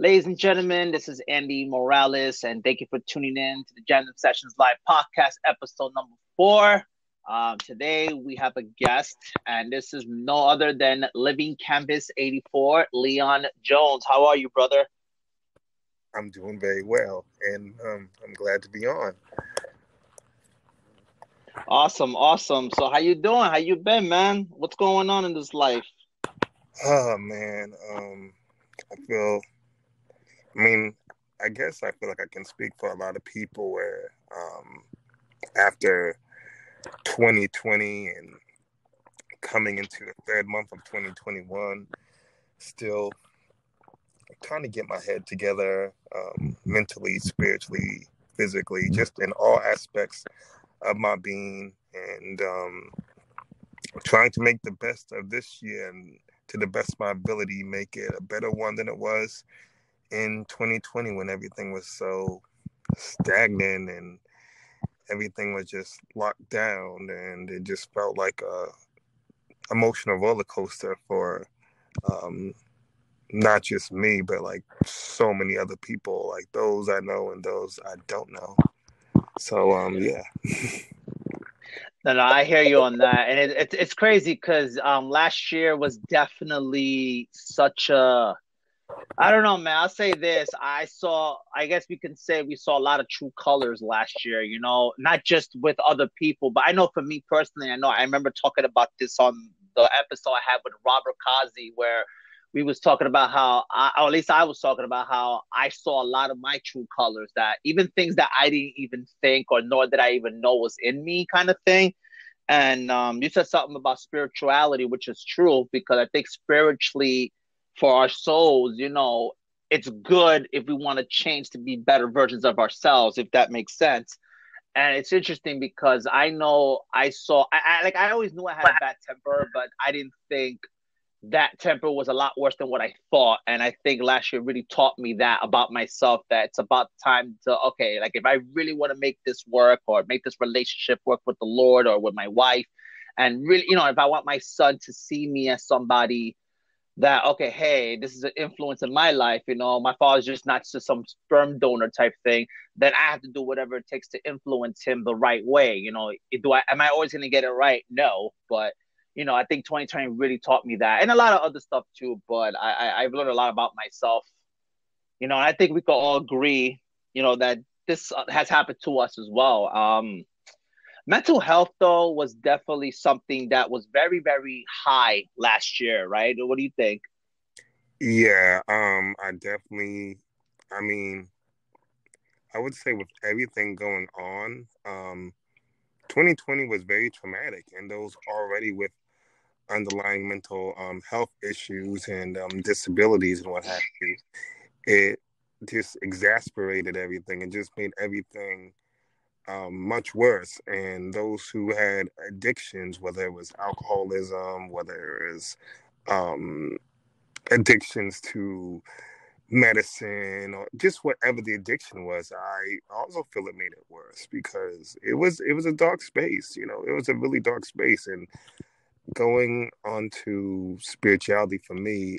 Ladies and gentlemen, this is Andy Morales, and thank you for tuning in to the Jam Sessions Live podcast, episode number four. Um, today we have a guest, and this is no other than Living Canvas 84, Leon Jones. How are you, brother? I'm doing very well, and um, I'm glad to be on. Awesome, awesome. So, how you doing? How you been, man? What's going on in this life? Oh man, um, I feel. I mean, I guess I feel like I can speak for a lot of people where um, after 2020 and coming into the third month of 2021, still trying to get my head together um, mentally, spiritually, physically, just in all aspects of my being, and um, trying to make the best of this year and to the best of my ability, make it a better one than it was in 2020 when everything was so stagnant and everything was just locked down and it just felt like a emotional roller coaster for um, not just me but like so many other people like those i know and those i don't know. So um yeah. no no i hear you on that. And it, it it's crazy because um last year was definitely such a I don't know, man. I'll say this. I saw, I guess we can say we saw a lot of true colors last year, you know, not just with other people, but I know for me personally, I know I remember talking about this on the episode I had with Robert Kazi, where we was talking about how, I, or at least I was talking about how I saw a lot of my true colors that even things that I didn't even think or nor that I even know was in me kind of thing. And um, you said something about spirituality, which is true because I think spiritually, for our souls, you know, it's good if we want to change to be better versions of ourselves, if that makes sense. And it's interesting because I know I saw, I, I like, I always knew I had a bad temper, but I didn't think that temper was a lot worse than what I thought. And I think last year really taught me that about myself that it's about time to, okay, like if I really want to make this work or make this relationship work with the Lord or with my wife, and really, you know, if I want my son to see me as somebody that okay hey this is an influence in my life you know my father's just not just some sperm donor type thing then i have to do whatever it takes to influence him the right way you know. Do i am i always going to get it right? No but you know i think 2020 really taught me that and a lot of other stuff too but i, I i've learned a lot about myself. You know i think we could all agree you know that this has happened to us as well. Um mental health though was definitely something that was very very high last year right? What do you think? Yeah um i definitely i mean i would say with everything going on um 2020 was very traumatic and those already with underlying mental um, health issues and um, disabilities and what have you it just exasperated everything and just made everything um, much worse. And those who had addictions, whether it was alcoholism, whether it was um, addictions to medicine or just whatever the addiction was, I also feel it made it worse because it was it was a dark space. You know, it was a really dark space, and going on to spirituality for me.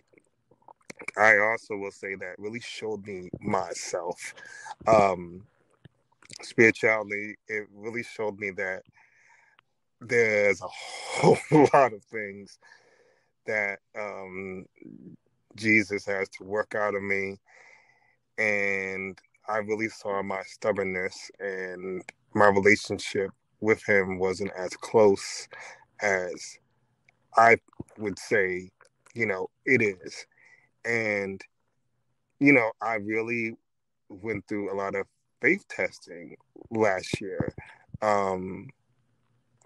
I also will say that really showed me myself. Um, spirituality, it really showed me that there's a whole lot of things that um, Jesus has to work out of me. And I really saw my stubbornness and my relationship with him wasn't as close as I would say, you know, it is. And, you know, I really went through a lot of faith testing last year, um,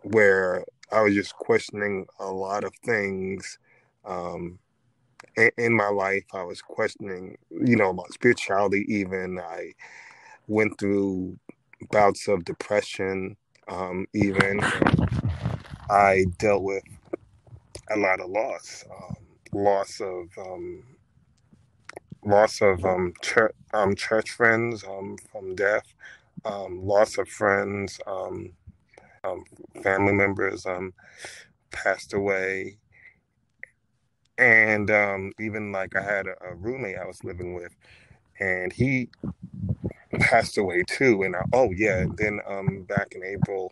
where I was just questioning a lot of things um, in, in, my life. I was questioning, you know, my spirituality. Even I went through bouts of depression. Um, even I dealt with a lot of loss, um, loss of um, loss of um, church, um, church friends um, from death, um, loss of friends, um, um, family members um, passed away, and um, even like I had a, a, roommate I was living with, and he passed away too. And I, oh yeah, then um, back in April,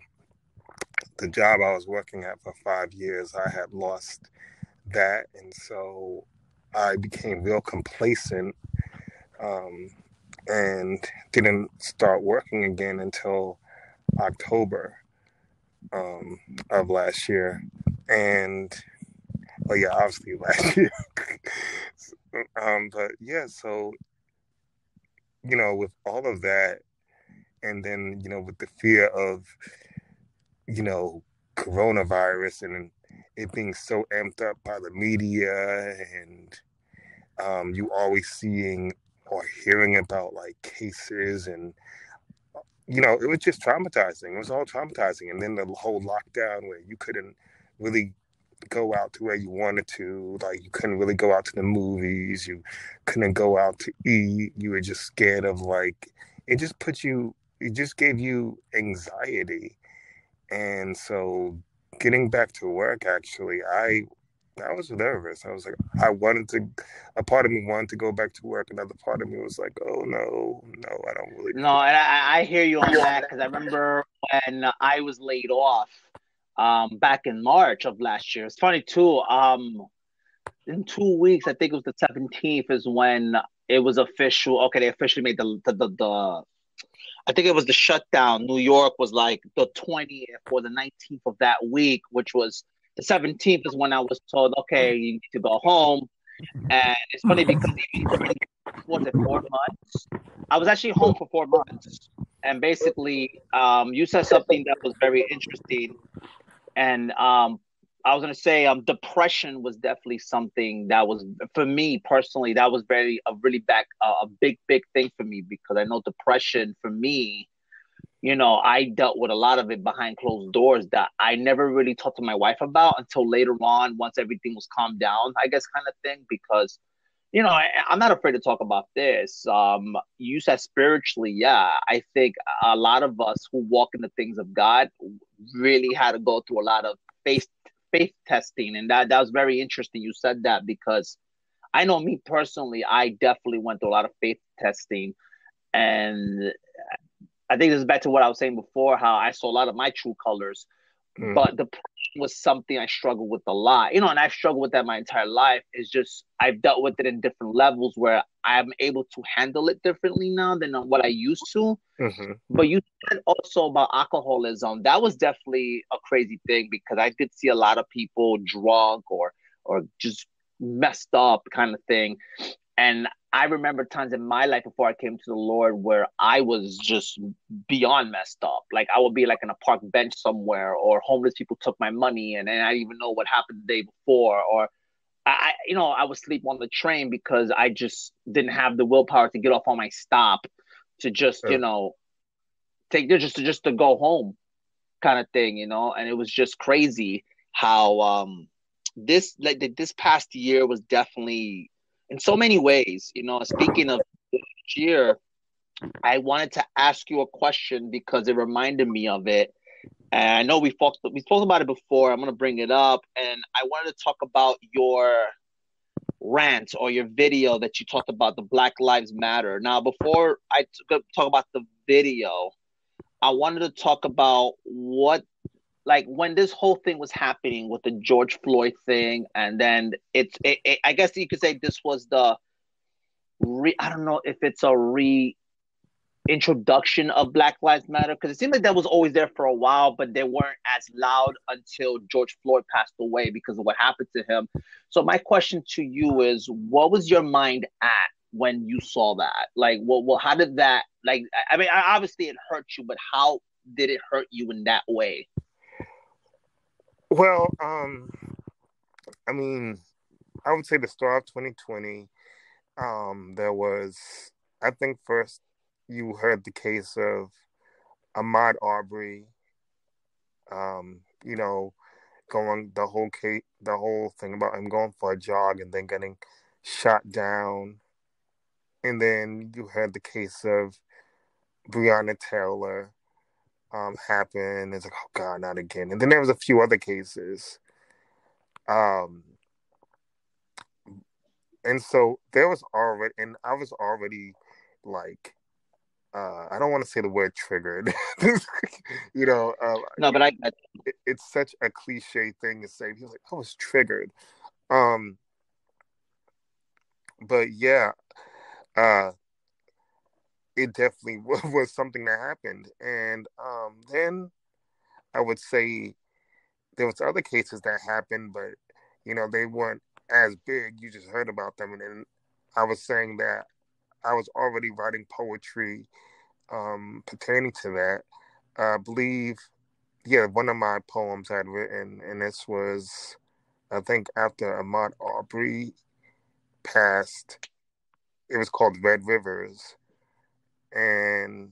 the job I was working at for five years, I had lost that, and so I became real complacent um, and didn't start working again until October um, of last year. And oh yeah, obviously last year. um, but yeah, so you know, with all of that, and then you know, with the fear of you know coronavirus and it being so amped up by the media and um, you always seeing or hearing about like cases and you know it was just traumatizing. It was all traumatizing. And then the whole lockdown where you couldn't really go out to where you wanted to like you couldn't really go out to the movies you couldn't go out to eat you were just scared of like it just put you it just gave you anxiety. And so getting back to work actually i I was nervous. I was like, I wanted to. A part of me wanted to go back to work. Another part of me was like, Oh no, no, I don't really. No, and I, I hear you on that because I remember when I was laid off um, back in March of last year. It's funny too. Um, in two weeks, I think it was the seventeenth, is when it was official. Okay, they officially made the the, the, the I think it was the shutdown. New York was like the 20th or the 19th of that week, which was the 17th is when I was told, okay, you need to go home. And it's funny because was it four months? I was actually home for four months. And basically, um, you said something that was very interesting. And um, I was gonna say, um, depression was definitely something that was for me personally. That was very a really back uh, a big big thing for me because I know depression for me you know, I dealt with a lot of it behind closed doors that I never really talked to my wife about until later on, once everything was calmed down, I guess, kind of thing. Because, you know, I, am not afraid to talk about this. Um, you said spiritually, yeah. I think a lot of us who walk in the things of God really had to go through a lot of faith faith testing, and that that was very interesting. You said that because I know me personally, I definitely went through a lot of faith testing, and I think this is back to what I was saying before, how I saw a lot of my true colors, mm. but the was something I struggled with a lot, you know, and I've struggled with that my entire life. Is just I've dealt with it in different levels where I'm able to handle it differently now than what I used to. Mm-hmm. But you said also about alcoholism. That was definitely a crazy thing because I did see a lot of people drunk or or just messed up kind of thing. And I remember times in my life before I came to the Lord where I was just beyond messed up. Like I would be like in a park bench somewhere, or homeless people took my money, and, and I didn't even know what happened the day before, or I, you know, I would sleep on the train because I just didn't have the willpower to get off on my stop to just, you know, take just to just to go home, kind of thing, you know. And it was just crazy how um this like this past year was definitely in so many ways. You know, speaking of this year, I wanted to ask you a question because it reminded me of it. And I know we talked we spoke about it before. I'm gonna bring it up, and I wanted to talk about your rant or your video that you talked about the Black Lives Matter. Now, before I talk about the video, I wanted to talk about what like when this whole thing was happening with the George Floyd thing, and then it's, it, it, I guess you could say this was the re, I don't know if it's a re introduction of Black Lives Matter because it seemed like that was always there for a while, but they weren't as loud until George Floyd passed away because of what happened to him. So my question to you is, what was your mind at when you saw that? Like, well, well how did that? Like, I mean, obviously it hurt you, but how did it hurt you in that way? Well, um, I mean, I would say the start of 2020, um, there was, I think, first you heard the case of Ahmaud Arbery, um, you know, going the whole case, the whole thing about him going for a jog and then getting shot down, and then you heard the case of Breonna Taylor, um, happen. It's like, oh God, not again. And then there was a few other cases. Um, and so there was already, and I was already like, uh, I don't want to say the word triggered, you know. Uh, no, but I. It, it's such a cliche thing to say. He was like, I was triggered. Um, but yeah, uh, it definitely was something that happened, and um, then I would say there was other cases that happened, but you know they weren't as big. You just heard about them, and then I was saying that I was already writing poetry um, pertaining to that. I believe, yeah, one of my poems I'd written, and this was, I think, after Ahmaud Arbery passed. It was called Red Rivers, and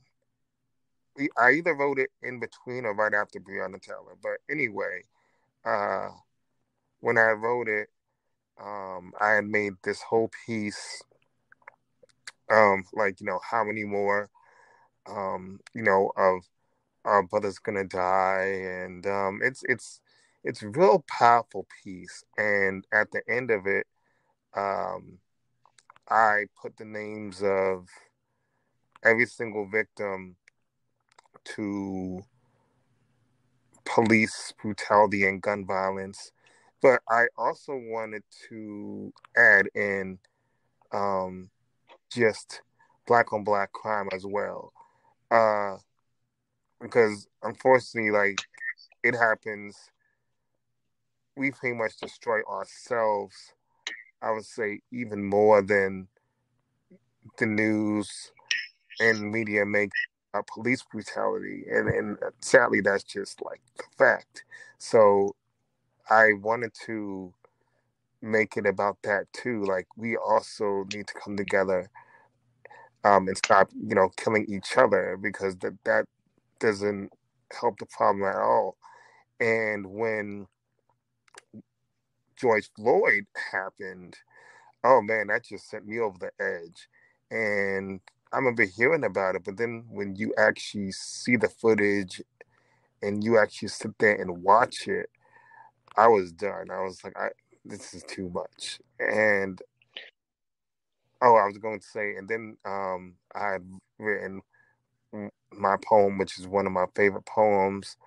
I either wrote it in between or right after Breonna Taylor. But anyway, uh, when I wrote it, um, I had made this whole piece, um, like you know, how many more, um, you know, of our brother's gonna die, and um, it's it's it's real powerful piece. And at the end of it, um, I put the names of every single victim to police brutality and gun violence. But I also wanted to add in um, just black on black crime as well. Uh, because unfortunately, like it happens, we pretty much destroy ourselves. I would say even more than the news and media make uh, police brutality, and and sadly, that's just like the fact. So, I wanted to make it about that too. Like we also need to come together um, and stop, you know, killing each other because that that doesn't help the problem at all. And when George Floyd happened, oh man, that just sent me over the edge. And I remember hearing about it, but then when you actually see the footage and you actually sit there and watch it, I was done. I was like, I this is too much. And oh, I was going to say, and then um, I had written my poem, which is one of my favorite poems,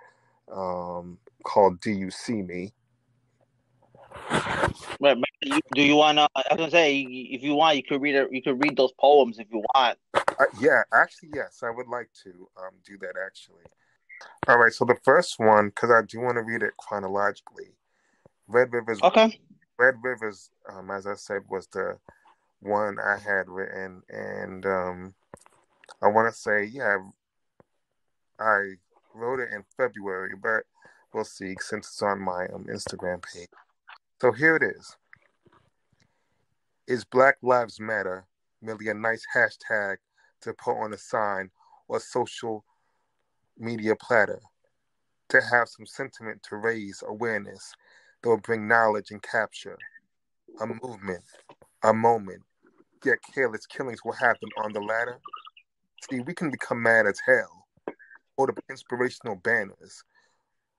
um, called "Do You See Me." Do you want to? I was gonna say, if you want, you could read it. You could read those poems if you want. Uh, yeah, actually, yes, I would like to um, do that. Actually, all right. So the first one, because I do want to read it chronologically. Red Rivers. Okay. Red Rivers, um, as I said, was the one I had written, and um, I want to say, yeah, I wrote it in February, but we'll see since it's on my um, Instagram page. So here it is. Is Black Lives Matter merely a nice hashtag to put on a sign or social media platter? To have some sentiment to raise awareness that will bring knowledge and capture a movement, a moment, yet careless killings will happen on the ladder. See, we can become mad as hell, hold up inspirational banners,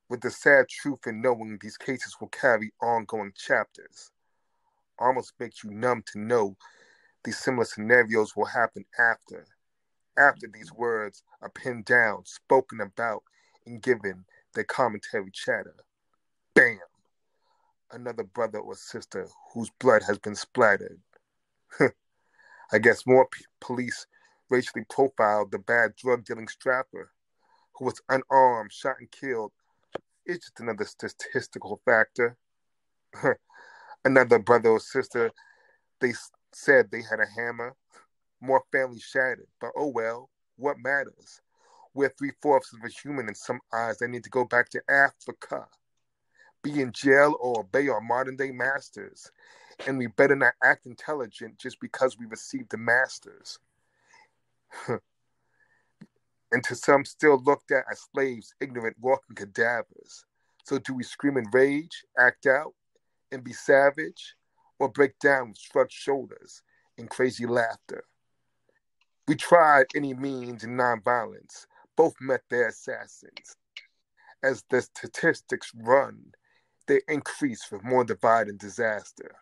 with the sad truth in knowing these cases will carry ongoing chapters. Almost makes you numb to know these similar scenarios will happen after. After these words are pinned down, spoken about, and given their commentary chatter. Bam! Another brother or sister whose blood has been splattered. I guess more p- police racially profiled the bad drug dealing strapper who was unarmed, shot, and killed it's just another statistical factor. Another brother or sister, they said they had a hammer. More families shattered. But oh well, what matters? We're three fourths of a human in some eyes. They need to go back to Africa, be in jail, or obey our modern day masters. And we better not act intelligent just because we received the masters. and to some still looked at as slaves, ignorant, walking cadavers. So do we scream in rage, act out, and be savage, or break down with shrugged shoulders and crazy laughter? We tried any means in nonviolence, both met their assassins. As the statistics run, they increase with more divide and disaster.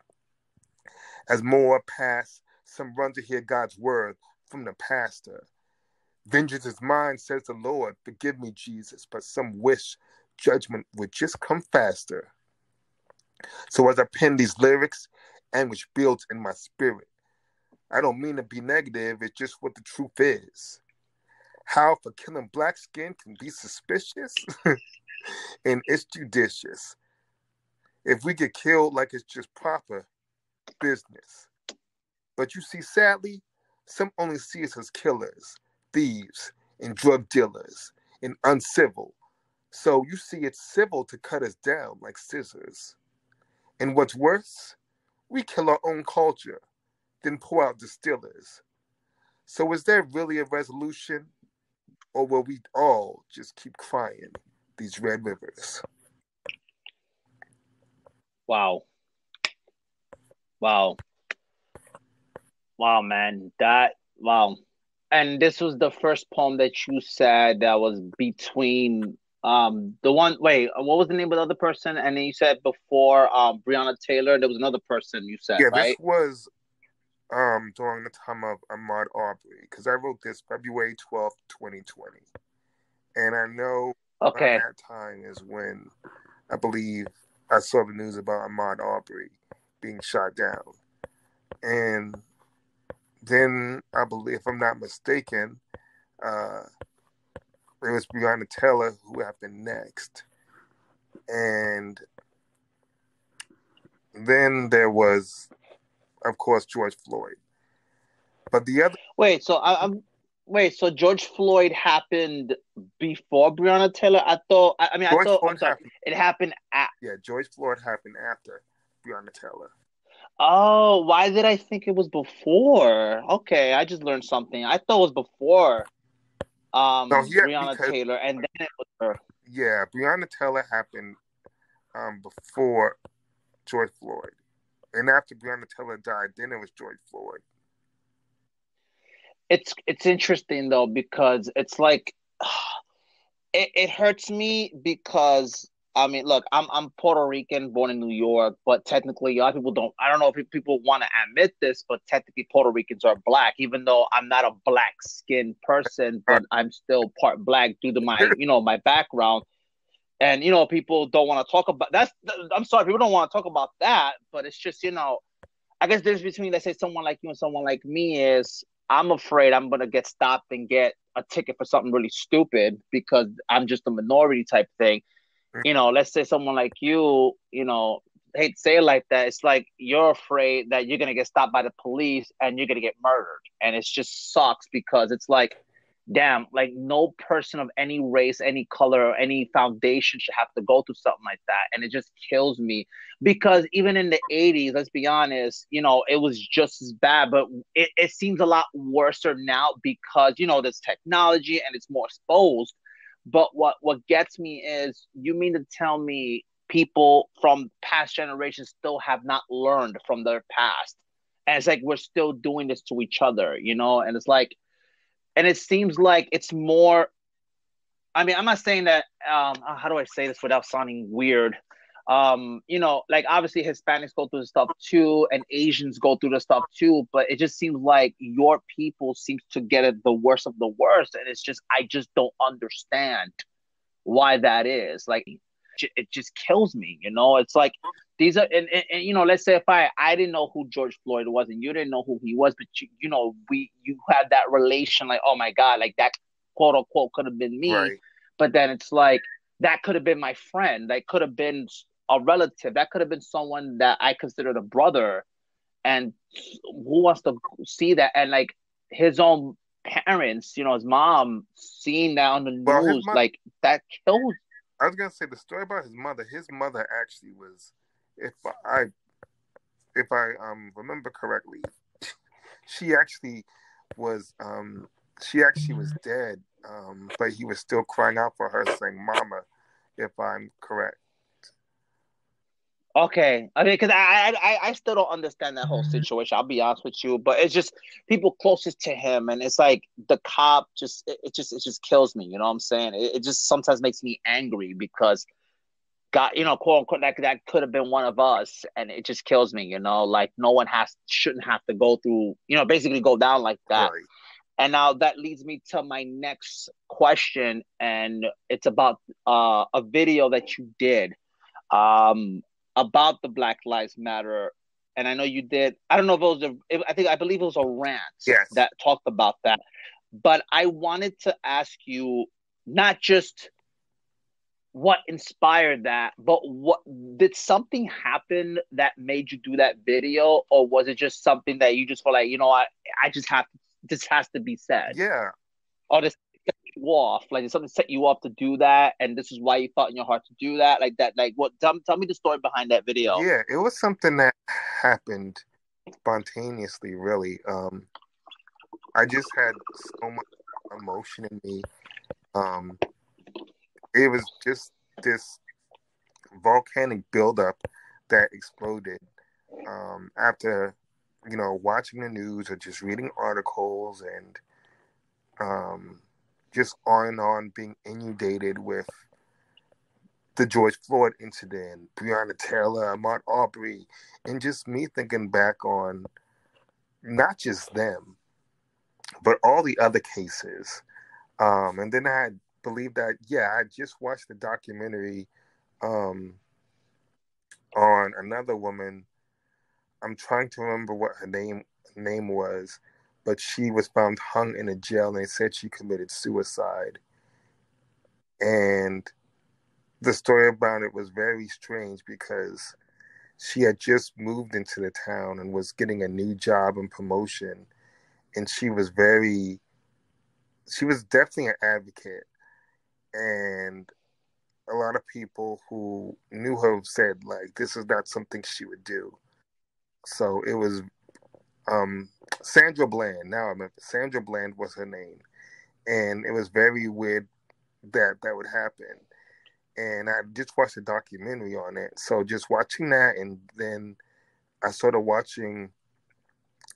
As more pass, some run to hear God's word from the pastor. Vengeance is mine, says the Lord. Forgive me, Jesus. But some wish judgment would just come faster. So as I pen these lyrics, anguish builds in my spirit. I don't mean to be negative, it's just what the truth is. How for killing black skin can be suspicious and it's judicious. If we get killed like it's just proper business. But you see, sadly, some only see us as killers, thieves, and drug dealers, and uncivil. So you see, it's civil to cut us down like scissors. And what's worse, we kill our own culture, then pour out distillers. So is there really a resolution? Or will we all just keep crying these red rivers? Wow. Wow. Wow, man. That wow. And this was the first poem that you said that was between um the one wait, what was the name of the other person? And then you said before um Breonna Taylor, there was another person you said, yeah, right? this was um during the time of Ahmaud Arbery because I wrote this February twelfth, twenty twenty, and I know okay that time is when I believe I saw the news about Ahmaud Arbery being shot down, and then I believe, if I'm not mistaken, uh, it was Breonna Taylor who happened next, and then there was, of course, George Floyd. But the other wait, so I, am wait, so George Floyd happened before Breonna Taylor? I thought I, I mean George I thought Floyd I'm sorry, happened, it happened at yeah, George Floyd happened after Breonna Taylor. Oh, why did I think it was before? Okay, I just learned something. I thought it was before um no, yeah, Breonna because, Taylor and then it was her. Yeah, Breonna Taylor happened um before George Floyd. And after Breonna Taylor died, then it was George Floyd. It's it's interesting though because it's like it, it hurts me because I mean, look, I'm I'm Puerto Rican, born in New York, but technically, a lot of people don't. I don't know if people want to admit this, but technically, Puerto Ricans are black. Even though I'm not a black skinned person, but I'm still part black due to my, you know, my background. And you know, people don't want to talk about that's. I'm sorry, people don't want to talk about that, but it's just you know, I guess there's between let's say someone like you and someone like me is I'm afraid I'm gonna get stopped and get a ticket for something really stupid because I'm just a minority type thing you know, let's say someone like you, you know, hate to say it like that. It's like you're afraid that you're gonna get stopped by the police and you're gonna get murdered, and it just sucks because it's like, damn, like no person of any race, any color, or any foundation should have to go through something like that, and it just kills me because even in the '80s, let's be honest, you know, it was just as bad, but it, it seems a lot worse now because you know there's technology and it's more exposed but what what gets me is you mean to tell me people from past generations still have not learned from their past. And it's like we're still doing this to each other, you know? And it's like and it seems like it's more I mean, I'm not saying that um how do I say this without sounding weird? Um, you know, like obviously Hispanics go through the stuff too, and Asians go through the stuff too, but it just seems like your people seems to get it the worst of the worst, and it's just I just don't understand why that is. Like, it just kills me, you know. It's like these are, and, and, and, you know, let's say if I I didn't know who George Floyd was, and you didn't know who he was, but you, you know, we you had that relation, like, oh my god, like that quote unquote could have been me, right. but then it's like that could have been my friend, that could have been a relative. That could have been someone that I considered a brother. And who wants to see that? And like his own parents, you know, his mom seeing that on the well, news, mother, like that killed. I was gonna say the story about his mother. His mother actually was, if I, if I um remember correctly, she actually was um she actually was dead um but he was still crying out for her saying mama if i'm correct Okay, I mean, because I, I I still don't understand that whole situation. I'll be honest with you, but it's just people closest to him, and it's like the cop just it, it just it just kills me. You know what I'm saying? It, it, just sometimes makes me angry because God, you know quote unquote that that could have been one of us and it just kills me you know like no one has shouldn't have to go through you know basically go down like that right. and now that leads me to my next question and it's about uh, a video that you did um, about the black lives matter and i know you did i don't know if it was a, i think i believe it was a rant yes. that talked about that but i wanted to ask you not just what inspired that but what did something happen that made you do that video or was it just something that you just felt like you know i i just have this has to be said yeah or this you off. Like did something set you off to do that and this is why you thought in your heart to do that? Like that like what tell, tell me the story behind that video. Yeah it was something that happened spontaneously really. Um i just had so much emotion in me. Um it was just this volcanic buildup that exploded um, after you know watching the news or just reading articles and um, just on and on being inundated with the George Floyd incident, Breonna Taylor, Ahmaud Arbery, and just me thinking back on not just them, but all the other cases. Um, and then I believe that yeah, I just watched the documentary um, on another woman. I'm trying to remember what her name name was, but she was found hung in a jail and they said she committed suicide. And the story about it was very strange because she had just moved into the town and was getting a new job and promotion and she was very she was definitely an advocate and a lot of people who knew her said like this is not something she would do. So it was um, Sandra Bland. Now I remember Sandra Bland was her name, and it was very weird that that would happen. And I just watched a documentary on it. So just watching that, and then I started watching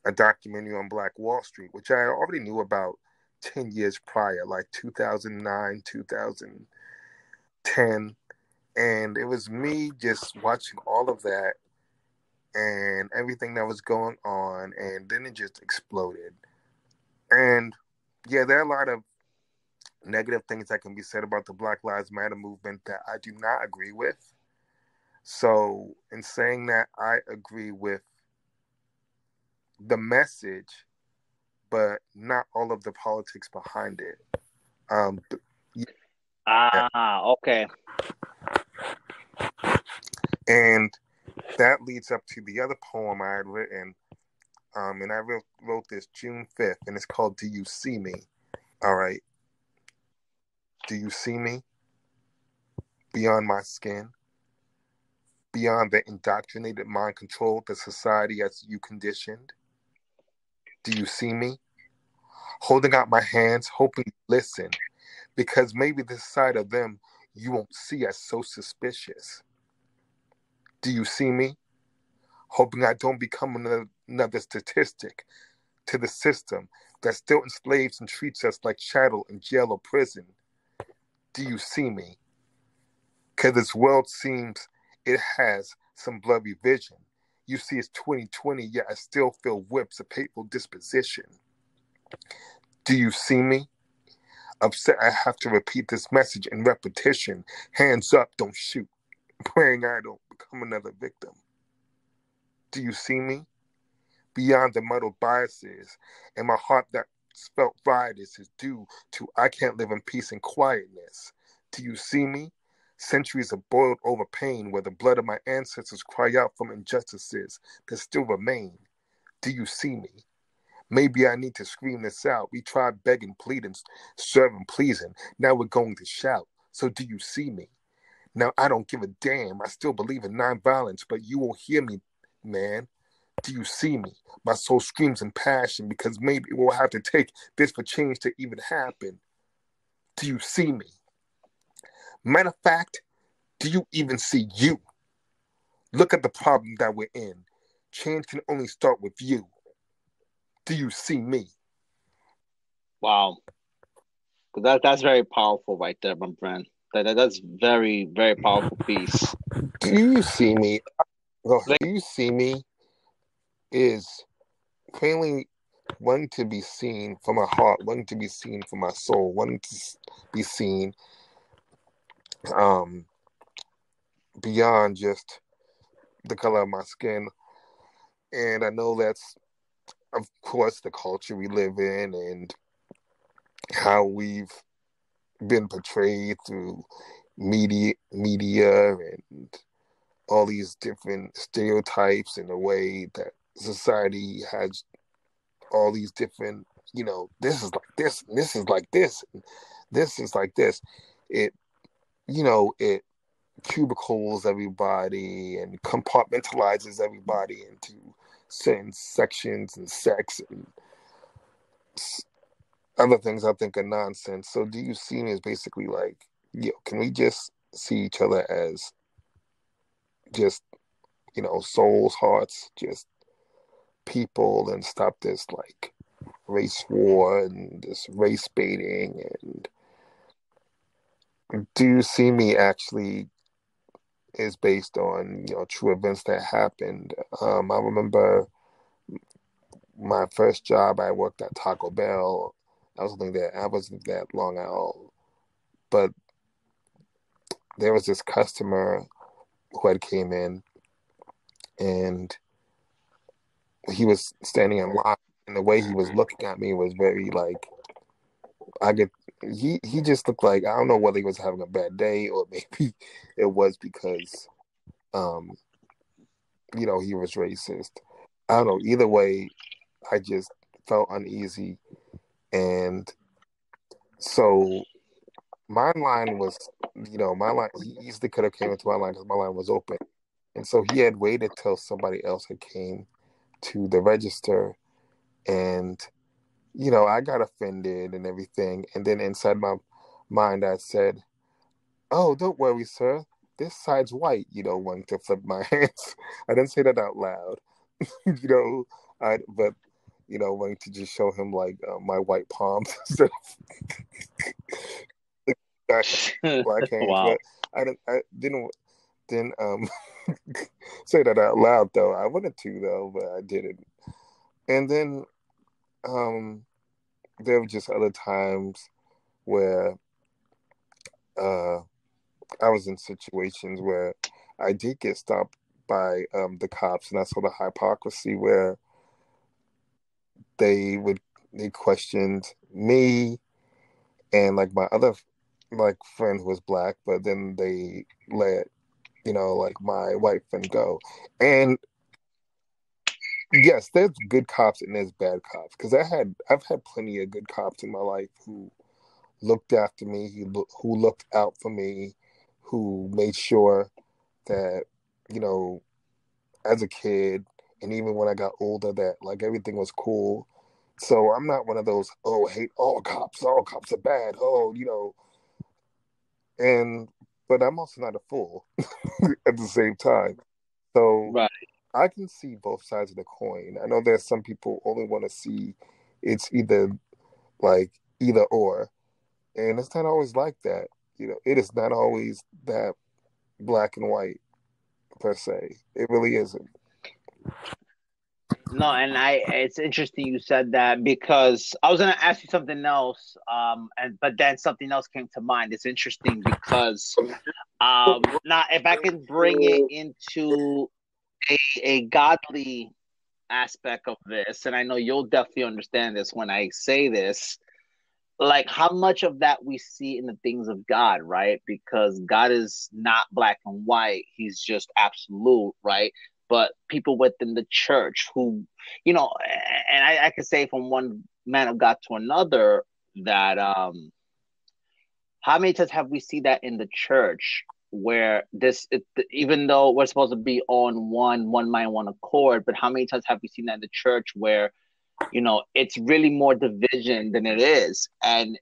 a documentary on Black Wall Street, which I already knew about 10 years prior, like 2009, 2010. And it was me just watching all of that and everything that was going on. And then it just exploded. And yeah, there are a lot of negative things that can be said about the Black Lives Matter movement that I do not agree with. So, in saying that, I agree with the message but not all of the politics behind it. Um, yeah. Ah, okay. And that leads up to the other poem I had written. Um, and I wrote, wrote this June 5th, and it's called Do You See Me? All right. Do you see me? Beyond my skin? Beyond the indoctrinated mind control that society has you conditioned? Do you see me? Holding out my hands, hoping you listen, because maybe this side of them you won't see as so suspicious. Do you see me? Hoping I don't become another, another statistic to the system that still enslaves and treats us like chattel in jail or prison. Do you see me? Because this world seems it has some blurry vision. You see, it's 2020, yet I still feel whips of hateful disposition. Do you see me? Upset, I have to repeat this message in repetition. Hands up, don't shoot. Praying I don't become another victim. Do you see me? Beyond the muddled biases, and my heart that spelt riotous is due to I can't live in peace and quietness. Do you see me? Centuries of boiled over pain where the blood of my ancestors cry out from injustices that still remain. Do you see me? Maybe I need to scream this out. We tried begging, pleading, serving, pleasing. Now we're going to shout. So do you see me? Now I don't give a damn. I still believe in nonviolence, but you won't hear me, man. Do you see me? My soul screams in passion because maybe we'll have to take this for change to even happen. Do you see me? Matter of fact, do you even see you? Look at the problem that we're in. Change can only start with you. Do you see me? Wow. That that's very powerful right there, my friend. That that's very very powerful piece. Do you see me? Do you see me? Is plainly wanting to be seen for my heart, wanting to be seen for my soul, wanting to be seen um beyond just the color of my skin. And I know that's of course the culture we live in and how we've been portrayed through media media and all these different stereotypes in a way that society has all these different you know this is like this this is like this this is like this. It you know it cubicles everybody and compartmentalizes everybody into certain sections and sex and other things I think are nonsense. So do you see me as basically like, yo, can we just see each other as just, you know, souls, hearts, just people and stop this like race war and this race baiting and do you see me actually is based on you know true events that happened. Um, I remember my first job. I worked at Taco Bell. I was only there. I wasn't that long out, but there was this customer who had came in, and he was standing in line, and the way he was looking at me was very like I get he he just looked like I don't know whether he was having a bad day or maybe it was because um you know he was racist. I don't know. Either way, I just felt uneasy and so my line was you know my line he easily could have came into my line because my line was open and so he had waited till somebody else had came to the register and you know, I got offended and everything. And then inside my mind, I said, Oh, don't worry, sir. This side's white, you know, wanting to flip my hands. I didn't say that out loud, you know, I, but, you know, wanting to just show him like uh, my white palms. black hands. wow. But I didn't, I didn't, didn't um, say that out loud though. I wanted to though, but I didn't. And then um, there were just other times where uh, I was in situations where I did get stopped by um, the cops, and I saw the hypocrisy where they would they questioned me and like my other like friend who was black, but then they let you know like my white friend go, and yes, there's good cops and there's bad cops because I had I've had plenty of good cops in my life who looked after me, who who looked out for me, who made sure that you know, as a kid and even when I got older, that like everything was cool. So I'm not one of those oh hate all cops, all cops are bad, oh you know, and but I'm also not a fool at the same time. So right. I can see both sides of the coin. I know there's some people only want to see it's either like either or, and it's not always like that. You know, it is not always that black and white per se. It really isn't. No, and I it's interesting you said that because I was gonna ask you something else, um, and but then something else came to mind. It's interesting because um now if I can bring it into a, a godly aspect of this, and I know you'll definitely understand this when I say this, like how much of that we see in the things of God, right? Because God is not black and white, He's just absolute, right? But people within the church who, you know, and I, I could say from one man of God to another that um how many times have we seen that in the church where this it, even though we're supposed to be on one one mind one accord but how many times have we seen that in the church where you know it's really more division than it is? And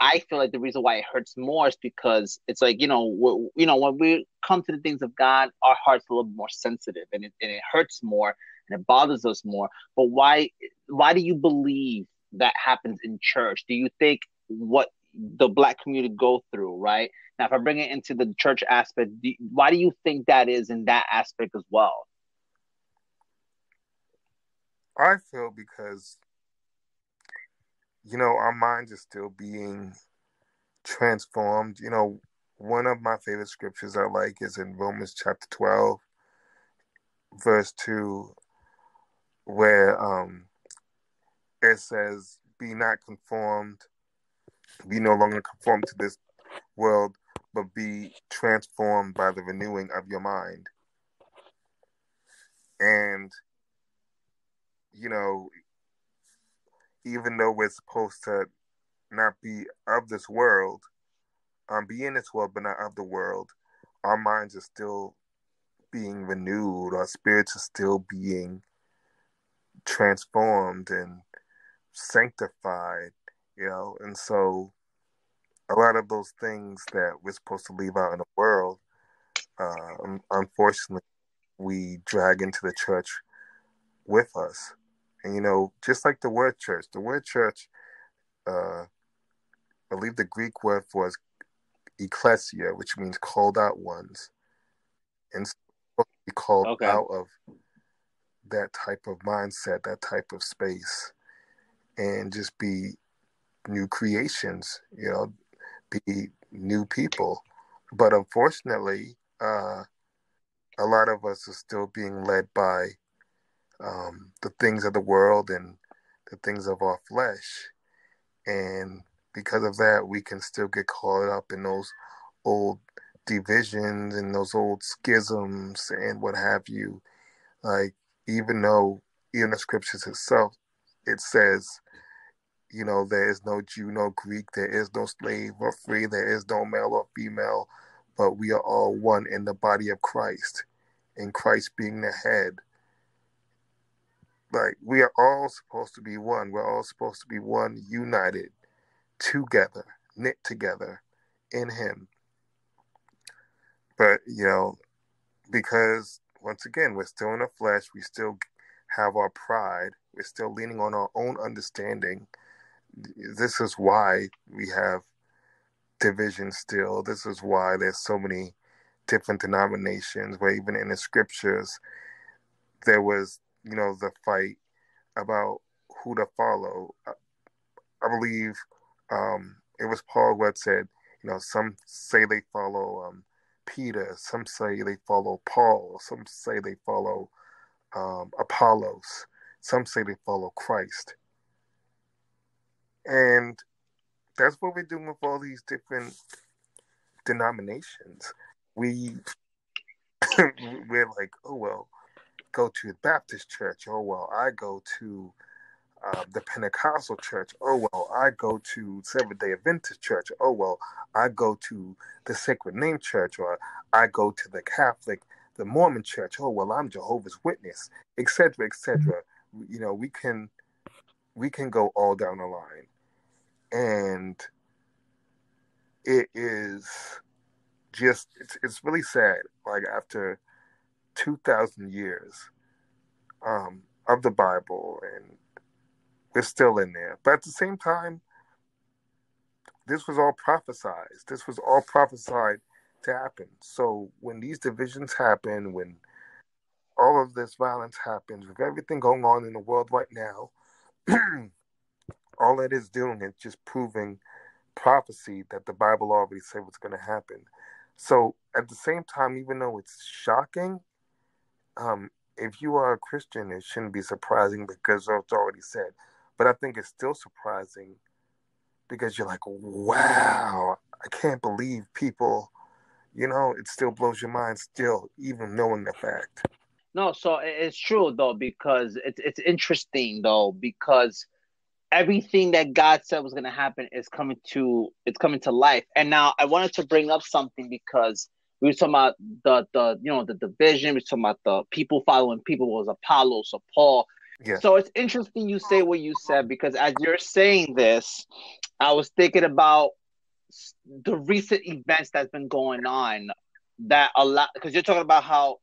i feel like the reason why it hurts more is because it's like you know you know when we come to the things of god our heart's a little more sensitive and it, and it hurts more and it bothers us more but why why do you believe that happens in church do you think what the black community go through, right? Now, if I bring it into the church aspect, why do you think that is in that aspect as well? I feel because you know our minds are still being transformed. You know, one of my favorite scriptures I like is in Romans chapter 12, verse 2, where um, it says, Be not conformed, be no longer conformed to this world, but be transformed by the renewing of your mind. And, you know, even though we're supposed to not be of this world, um, be in this world but not of the world, our minds are still being renewed, our spirits are still being transformed and sanctified, you know, and so a lot of those things that we're supposed to leave out in the world, uh, unfortunately, we drag into the church with us. And you know, just like the word church, the word church, uh, I believe the Greek word was ecclesia, which means called out ones, and so be called okay. out of that type of mindset, that type of space, and just be new creations, you know, be new people. But unfortunately, uh, a lot of us are still being led by um, the things of the world and the things of our flesh. And because of that, we can still get caught up in those old divisions and those old schisms and what have you. Like, even though in the scriptures itself, it says, you know, there is no Jew, no Greek, there is no slave or free, there is no male or female, but we are all one in the body of Christ, and Christ being the head. Like, we are all supposed to be one. We're all supposed to be one, united together, knit together in Him. But, you know, because once again, we're still in the flesh, we still have our pride, we're still leaning on our own understanding. This is why we have division still. This is why there's so many different denominations, where even in the scriptures, there was, you know, the fight about who to follow. I believe um, it was Paul who had said, you know, some say they follow um, Peter, some say they follow Paul, some say they follow um, Apollos, some say they follow Christ. And that's what we're doing with all these different denominations. We we're like, oh well, go to the Baptist church. Oh well, I go to uh, the Pentecostal church. Oh, well, I go to Seventh day Adventist church. Oh, well, I go to the Sacred Name church, or I go to the Catholic, the Mormon church. Oh, well, I'm Jehovah's Witness, etc., etc. Mm-hmm. You know, we can we can go all down the line, and it is just it's it's really sad. Like after two thousand years um, of the Bible and we're still in there. But at the same time, this was all prophesied. This was all prophesied to happen. So when these divisions happen, when all of this violence happens, with everything going on in the world right now, all that is doing is just proving prophecy that the Bible already said was going to happen. So at the same time, even though it's shocking, um, if you are a Christian, it shouldn't be surprising because it's already said. But I think it's still surprising because you're like, wow, I can't believe people, you know, it still blows your mind still, even knowing the fact. No, so it's true though, because it's it's interesting though, because everything that God said was gonna happen is coming to it's coming to life. And now I wanted to bring up something because we were talking about the the you know the division, we were talking about the people following people was Apollos or Paul. Yeah. So it's interesting you say what you said because as you're saying this, I was thinking about the recent events that's been going on that a lot because you're talking about how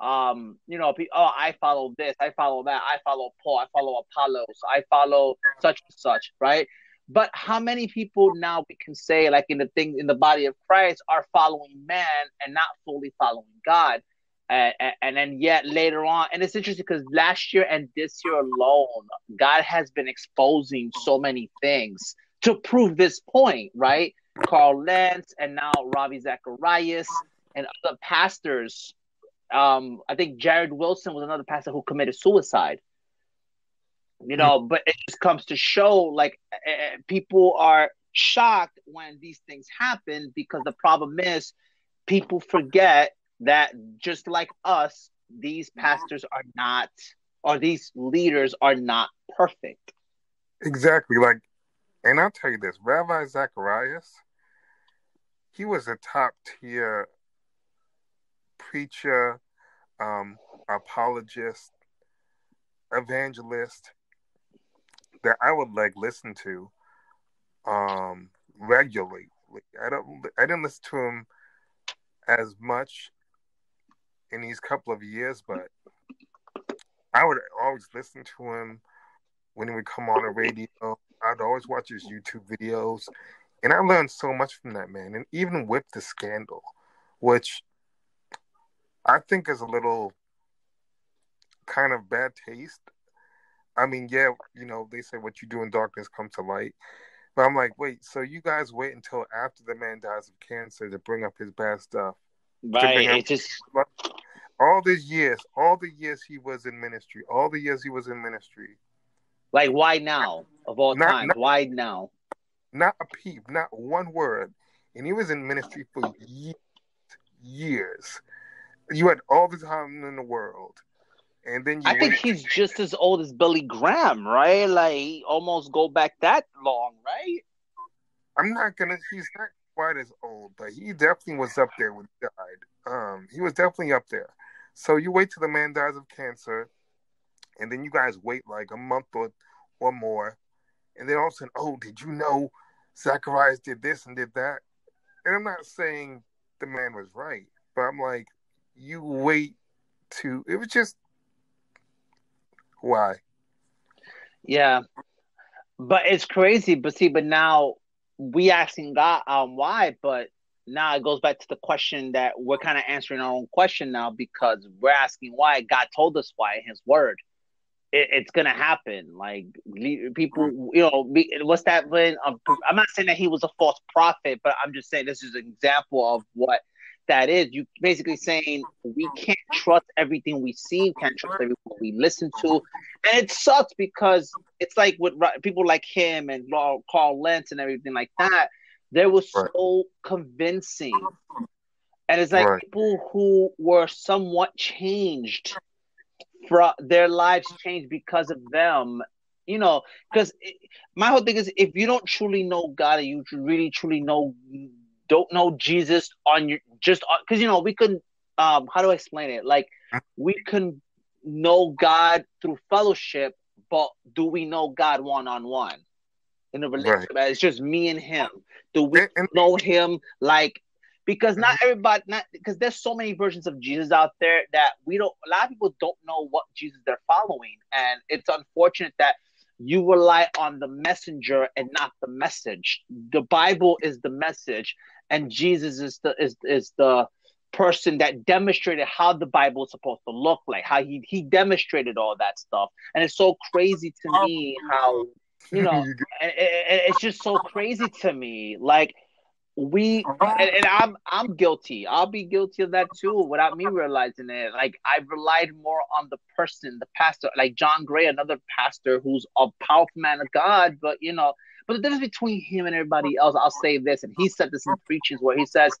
um you know oh I follow this I follow that I follow Paul I follow Apollos I follow such and such right But how many people now we can say, like in the thing in the body of Christ, are following man and not fully following God? And, and, then yet later on, and it's interesting because last year and this year alone, God has been exposing so many things to prove this point, right? Carl Lentz and now Ravi Zacharias and other pastors. Um, I think Jarrid Wilson was another pastor who committed suicide. You know, but it just comes to show like uh, people are shocked when these things happen because the problem is people forget that just like us, these pastors are not, or these leaders are not perfect. Exactly. Like, and I'll tell you this Ravi Zacharias, he was a top tier preacher, um, apologist, evangelist that I would like listen to um regularly. I don't I didn't listen to him as much in these couple of years, but I would always listen to him when he would come on the radio. I'd always watch his YouTube videos. And I learned so much from that man. And even with the scandal, which I think is a little kind of bad taste. I mean, yeah, you know, they say what you do in darkness come to light. But I'm like, wait, so you guys wait until after the man dies of cancer to bring up his bad stuff. Right. It just all these years, all the years he was in ministry, all the years he was in ministry. Like why now? Of all not, time, not, why now? Not a peep, not one word. And he was in ministry for years. years. You had all the time in the world. And then I think he's just as old as Billy Graham, right? Like almost go back that long, right? I'm not gonna. He's not quite as old, but he definitely was up there when he died. Um, he was definitely up there. So you wait till the man dies of cancer, and then you guys wait like a month or or more, and then all of a sudden, oh, did you know Zacharias did this and did that? And I'm not saying the man was right, but I'm like, you wait to. It was just why. Yeah, but it's crazy. But see, but now we asking God um why, but now it goes back to the question that we're kind of answering our own question now because we're asking why God told us why in His Word. It, it's gonna happen. Like people, you know, what's that? When um, I'm not saying that he was a false prophet, but I'm just saying this is an example of what that is. You basically saying we can't trust everything we see, can't trust everything we listen to, and it sucks because it's like with people like him and Carl Lentz and everything like that. They were so right. convincing, and it's like right. people who were somewhat changed from their lives changed because of them you know because my whole thing is if you don't truly know god and you really truly know don't know Jesus on your just because you know we can um how do I explain it? Like we can know God through fellowship, but do we know God one on one in a relationship? Right. It's just me and Him. Do we and, know Him like? Because not mm-hmm. everybody, not because there's so many versions of Jesus out there that we don't. A lot of people don't know what Jesus they're following, and it's unfortunate that you rely on the messenger and not the message. The Bible is the message, and Jesus is the is is the person that demonstrated how the Bible is supposed to look like, how he he demonstrated all that stuff, and it's so crazy to me how you know, it, it, it's just so crazy to me, like we and, and, I'm I'm guilty. I'll be guilty of that too without me realizing it. Like I relied more on the person, the pastor, like John Gray, another pastor who's a powerful man of God, but you know, but the difference between him and everybody else, I'll say this, and he said this in preachings where he says,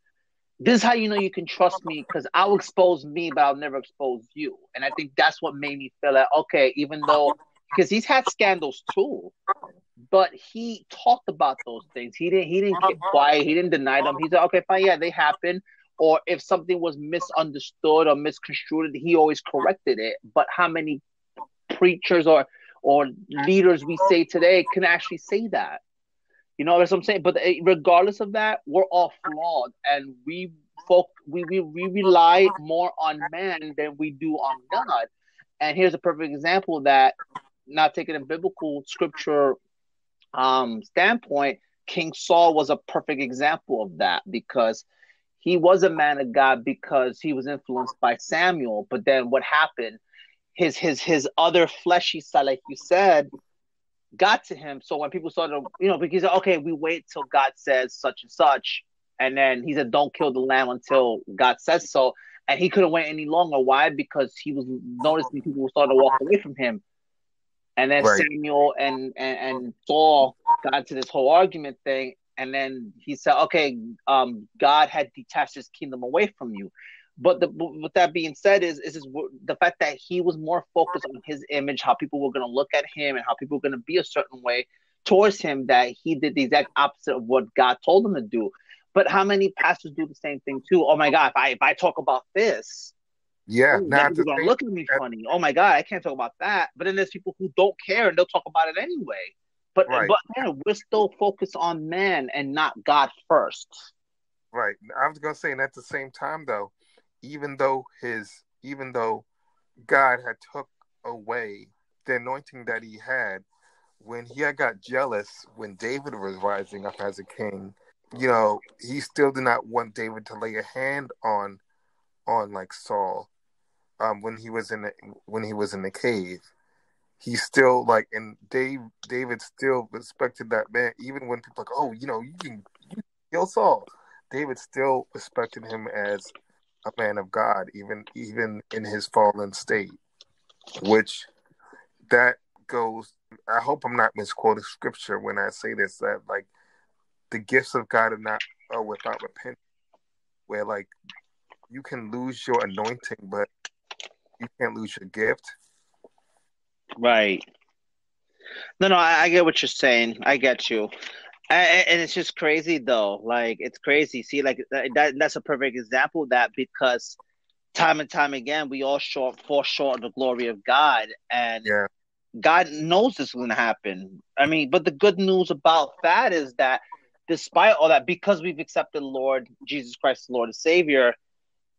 This is how you know you can trust me because I'll expose me, but I'll never expose you. And I think that's what made me feel like, okay, even though because he's had scandals too. But he talked about those things. He didn't he didn't keep quiet, he didn't deny them. He said, Okay, fine, yeah, they happen. Or if something was misunderstood or misconstrued, he always corrected it. But how many preachers or or leaders we say today can actually say that. You know what I'm saying? But eh, regardless of that, we're all flawed, and we folk we, we we rely more on man than we do on God. And here's a perfect example that, not taking a biblical scripture um, standpoint, King Saul was a perfect example of that because he was a man of God because he was influenced by Samuel. But then what happened? His his his other fleshy side, like you said, got to him. So when people started, you know, because okay, we wait till God says such and such, and then he said, "Don't kill the lamb until God says so." And he couldn't wait any longer. Why? Because he was noticing people started to walk away from him. And then right. Samuel and, and and Saul got into this whole argument thing, and then he said, "Okay, um, God had detached His kingdom away from you." But the, with that being said, is is, the fact that he was more focused on his image, how people were going to look at him, and how people were going to be a certain way towards him, that he did the exact opposite of what God told him to do. But how many pastors do the same thing too? Oh my God, if I if I talk about this, yeah, Ooh, now people gonna look at me funny. Oh my god, I can't talk about that. But then there's people who don't care and they'll talk about it anyway. But right. but man, we're still focused on man and not God first. Right. I was gonna say, and at the same time, though, even though his, even though God had took away the anointing that he had, when he had got jealous when David was rising up as a king, you know, he still did not want David to lay a hand on, on like Saul um, when he was in the when he was in the cave. He still like and Dave David still respected that man even when people like oh you know you can, you kill Saul. David still respected him as a man of God even even in his fallen state, which that goes. I hope I'm not misquoting scripture when I say this that like the gifts of God are not are without repentance, where like you can lose your anointing, but you can't lose your gift. Right. No, no, I, I get what you're saying. I get you. And, and it's just crazy though. Like it's crazy. See, like that, that's a perfect example of that because time and time again we all short fall short of the glory of God, and yeah. God knows this is going to happen. I mean, but the good news about that is that despite all that, because we've accepted Lord Jesus Christ, Lord and Savior,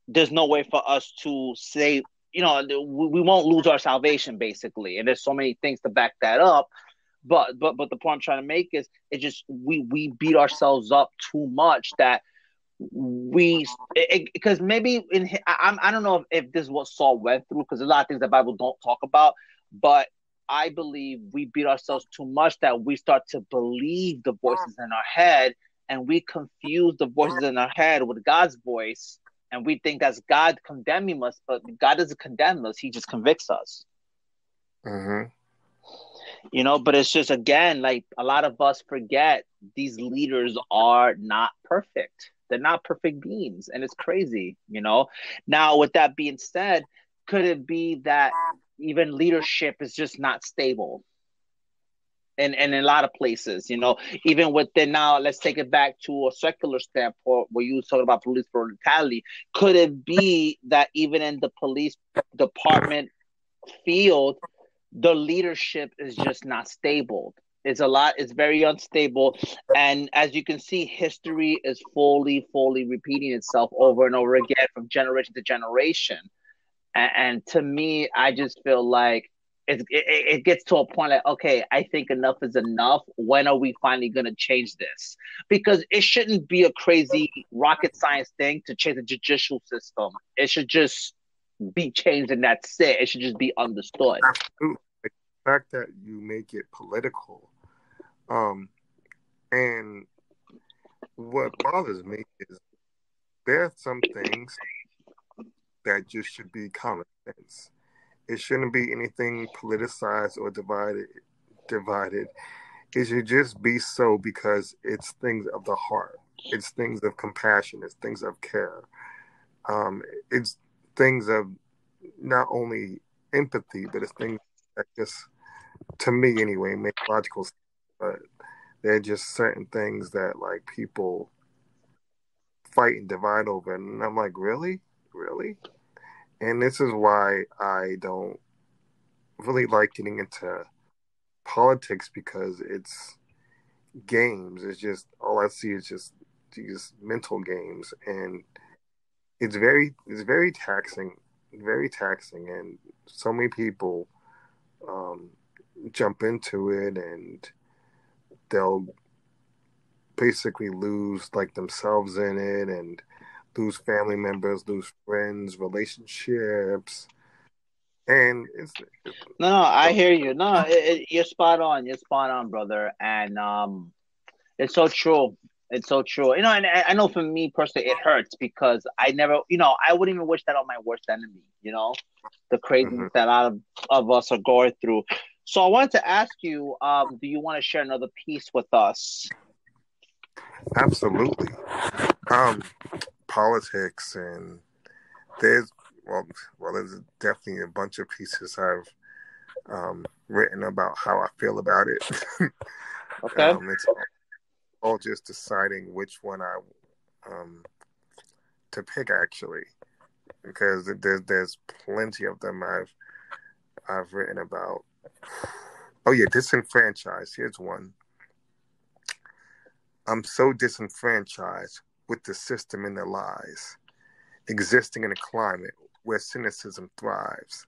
there's no way for us to say you know, we won't lose our salvation basically. And there's so many things to back that up. But but but the point I'm trying to make is it just we we beat ourselves up too much that we because maybe in I, I don't know if, if this is what Saul went through because a lot of things the Bible don't talk about, but I believe we beat ourselves too much that we start to believe the voices in our head and we confuse the voices in our head with God's voice and we think that's God condemning us, but God doesn't condemn us; He just convicts us. Mm-hmm. You know, but it's just again like a lot of us forget these leaders are not perfect. They're not perfect beings, and it's crazy. You know. Now, with that being said, could it be that even leadership is just not stable? And, and in a lot of places, you know, even within now, let's take it back to a secular standpoint where you were talking about police brutality. Could it be that even in the police department field, the leadership is just not stable? It's a lot, it's very unstable. And as you can see, history is fully, fully repeating itself over and over again from generation to generation. and, and to me, I just feel like it, it, it gets to a point like, okay, I think enough is enough. When are we finally going to change this? Because it shouldn't be a crazy rocket science thing to change the judicial system. It should just be changed and that's it. It should just be understood. Absolutely. The fact that you make it political, um, and what bothers me is there are some things that just should be common sense it shouldn't be anything politicized or divided. Divided. It should just be so because it's things of the heart. It's things of compassion. It's things of care. Um, it's things of not only empathy, but it's things that just, to me anyway, make logical sense. But they're just certain things that like people fight and divide over, and I'm like, really, really and this is why I don't really like getting into politics because it's games. It's just all I see is just these mental games, and it's very it's very taxing, very taxing, and so many people um, jump into it and they'll basically lose like themselves in it. And lose family members, lose friends, relationships. And it's no, no, I hear you. No, it, it, you're spot on. You're spot on, brother. And um, it's so true. It's so true. You know, and I know for me personally, it hurts because I never, you know, I wouldn't even wish that on my worst enemy. You know, the craziness mm-hmm. that a lot of, of us are going through. So I wanted to ask you, um, do you want to share another piece with us? Absolutely. Um, politics and there's well, well, there's definitely a bunch of pieces I've um, written about how I feel about it. okay. Um, it's all, just deciding which one I um, to pick actually, because there's there's plenty of them I've I've written about. Oh yeah, disenfranchised. Here's one. I'm so disenfranchised with the system and the lies, existing in a climate where cynicism thrives.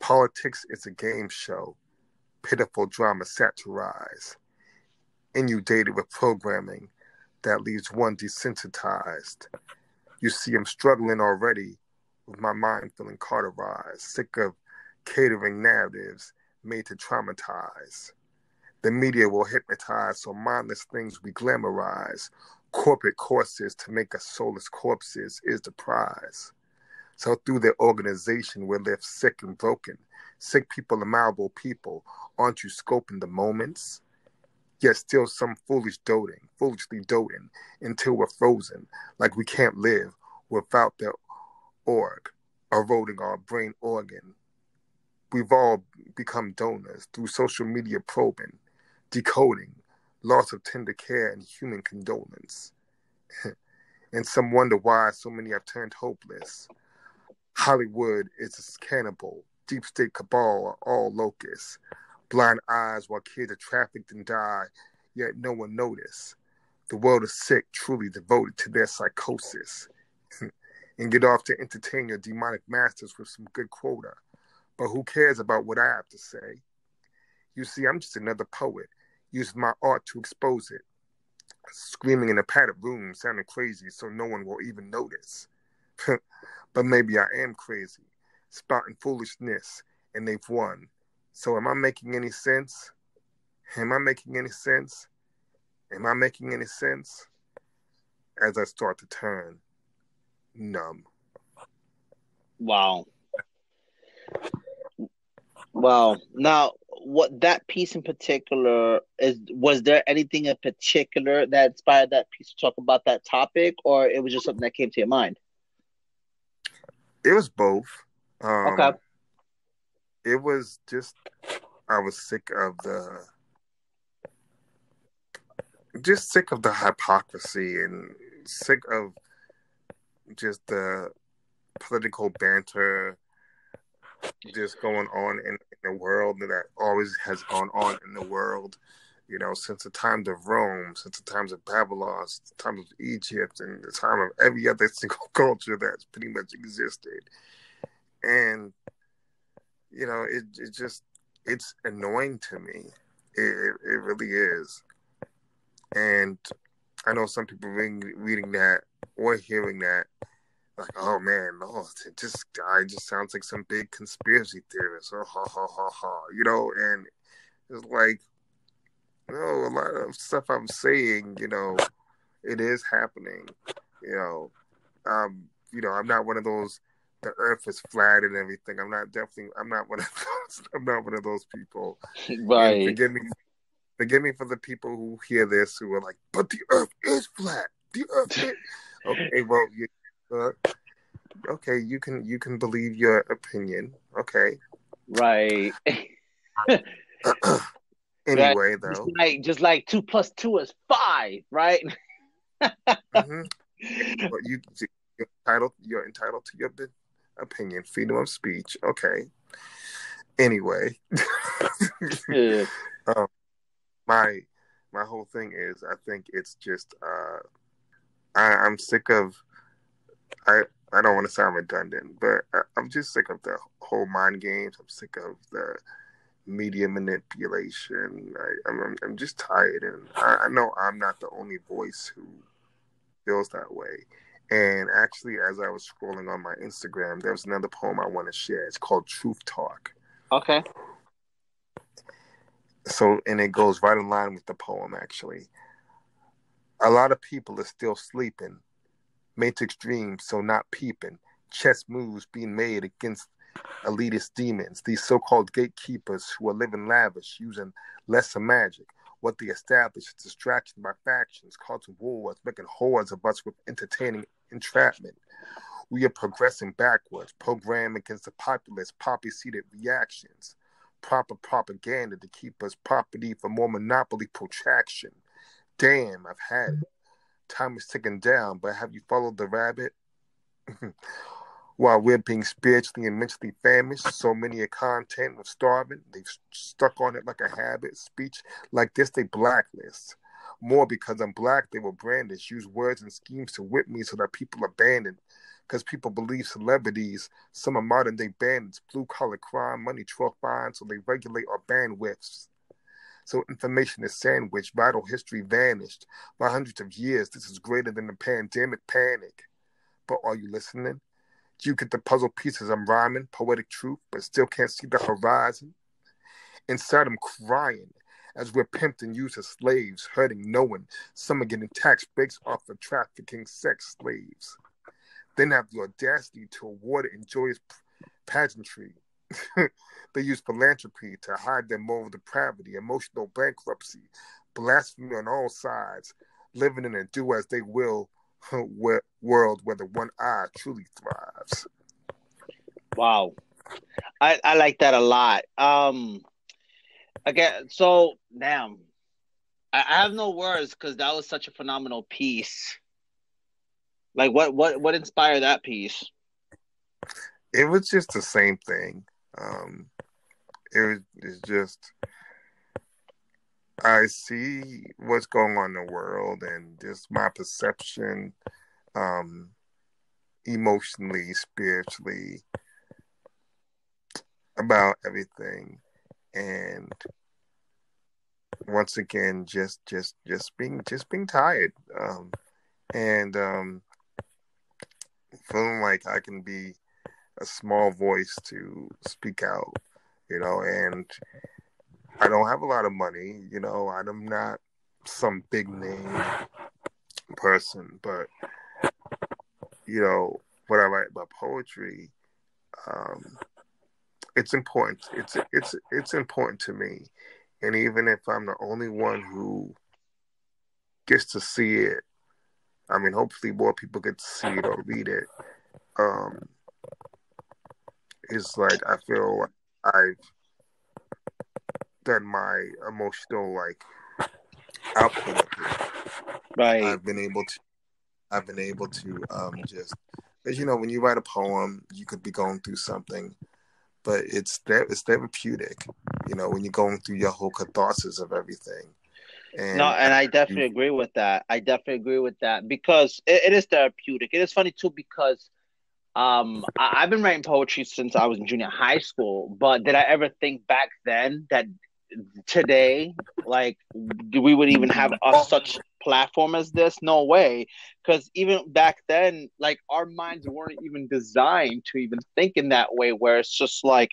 Politics is a game show, pitiful drama satirized, inundated with programming that leaves one desensitized. You see, I'm struggling already with my mind feeling cauterized, sick of catering narratives made to traumatize. The media will hypnotize so mindless things we glamorize. Corporate courses to make us soulless corpses is the prize. So through their organization, we're left sick and broken. Sick people malleable people. Aren't you scoping the moments? Yet still some foolish doting, foolishly doting until we're frozen, like we can't live without the org, eroding our brain organ. We've all become donors through social media probing, decoding, loss of tender care and human condolence. and some wonder why so many have turned hopeless. Hollywood is a cannibal, deep state cabal are all locusts, blind eyes while kids are trafficked and die, yet no one notice. The world is sick, truly devoted to their psychosis. and get off to entertain your demonic masters with some good quota. But who cares about what I have to say? You see, I'm just another poet, using my art to expose it. Screaming in a padded room, sounding crazy so no one will even notice. but maybe I am crazy, spouting foolishness, and they've won. So am I making any sense? Am I making any sense? Am I making any sense? As I start to turn numb. Wow. Wow. Now, what that piece in particular is was there anything in particular that inspired that piece to talk about that topic or it was just something that came to your mind? It was both. Um, okay. It was just I was sick of the just sick of the hypocrisy and sick of just the political banter just going on in, in the world that always has gone on in the world you know, since the times of Rome, since the times of Babylon, since the times of Egypt, and the time of every other single culture that's pretty much existed. And, you know, it, it just, it's annoying to me. It, it, really is. And I know some people reading, reading that or hearing that, like, oh man, no, this guy just sounds like some big conspiracy theorist. Oh, ha, ha, ha, ha. You know, and it's like, no, a lot of stuff I'm saying, you know, it is happening. You know, um, you know, I'm not one of those. The Earth is flat and everything. I'm not definitely. I'm not one of those. I'm not one of those people. Right. And forgive me. Forgive me for the people who hear this who are like, "But the Earth is flat. The Earth is." okay, well, you, uh, okay, you can you can believe your opinion. Okay. Right. anyway, right? though. Just like, just like two plus two is five, right? mm-hmm. But you, you're entitled. You're entitled to your opinion, freedom of speech. Okay. Anyway, yeah. um, my my whole thing is, I think it's just uh, I, I'm sick of. I I don't want to sound redundant, but I, I'm just sick of the whole mind games. I'm sick of the media manipulation. I, am I'm, I'm just tired, and I, I know I'm not the only voice who feels that way. And actually, as I was scrolling on my Instagram, there was another poem I want to share. It's called Truth Talk. Okay. So, and it goes right in line with the poem, actually. A lot of people are still sleeping. Matrix dreams, so not peeping. Chess moves being made against elitist demons, these so called gatekeepers who are living lavish, using lesser magic, what they establish is distraction by factions, causing wars, making hordes of us with entertaining entrapment. We are progressing backwards, program against the populace, poppy seated reactions, proper propaganda to keep us property for more monopoly protraction. Damn, I've had it. Time is ticking down, but have you followed the rabbit? While we're being spiritually and mentally famished, so many of content was starving. They've stuck on it like a habit. Speech like this, they blacklist. More because I'm black, they will brandish, use words and schemes to whip me so that people abandon. Because people believe celebrities, some are modern day bandits, blue collar crime, money truck fines, so they regulate our bandwidths. So information is sandwiched, vital history vanished. By hundreds of years, this is greater than the pandemic panic. But are you listening? Do you get the puzzle pieces I'm rhyming, poetic truth, but still can't see the horizon? Inside I'm crying as we're pimped and used as slaves, hurting no one. Some are getting tax breaks off for trafficking sex slaves. Then have the audacity to award it in joyous pageantry. they use philanthropy to hide their moral depravity, emotional bankruptcy, blasphemy on all sides, living in a do as they will world where the one eye truly thrives. Wow. I, I like that a lot. Um, again, so damn, I, I have no words because that was such a phenomenal piece. Like, what what what inspired that piece? It was just the same thing. Um, it's just I see what's going on in the world and just my perception, um, emotionally, spiritually, about everything, and once again, just just just being just being tired, um, and um, feeling like I can be a small voice to speak out, you know, and I don't have a lot of money, you know, I'm not some big name person, but you know, what I write about poetry, um, it's important. It's it's it's important to me, and even if I'm the only one who gets to see it, I mean, hopefully more people get to see it or read it. Um, it's like I feel like I've done my emotional like output of it. Right. I've been able to I've been able to um just because you know when you write a poem you could be going through something but it's there. it's therapeutic you know when you're going through your whole catharsis of everything and no and i definitely agree with that i definitely agree with that because it, it is therapeutic it is funny too because um, I, have been writing poetry since I was in junior high school, but did I ever think back then that today like we would even have a, such platform as this? No way. Because even back then like our minds weren't even designed to even think in that way where it's just like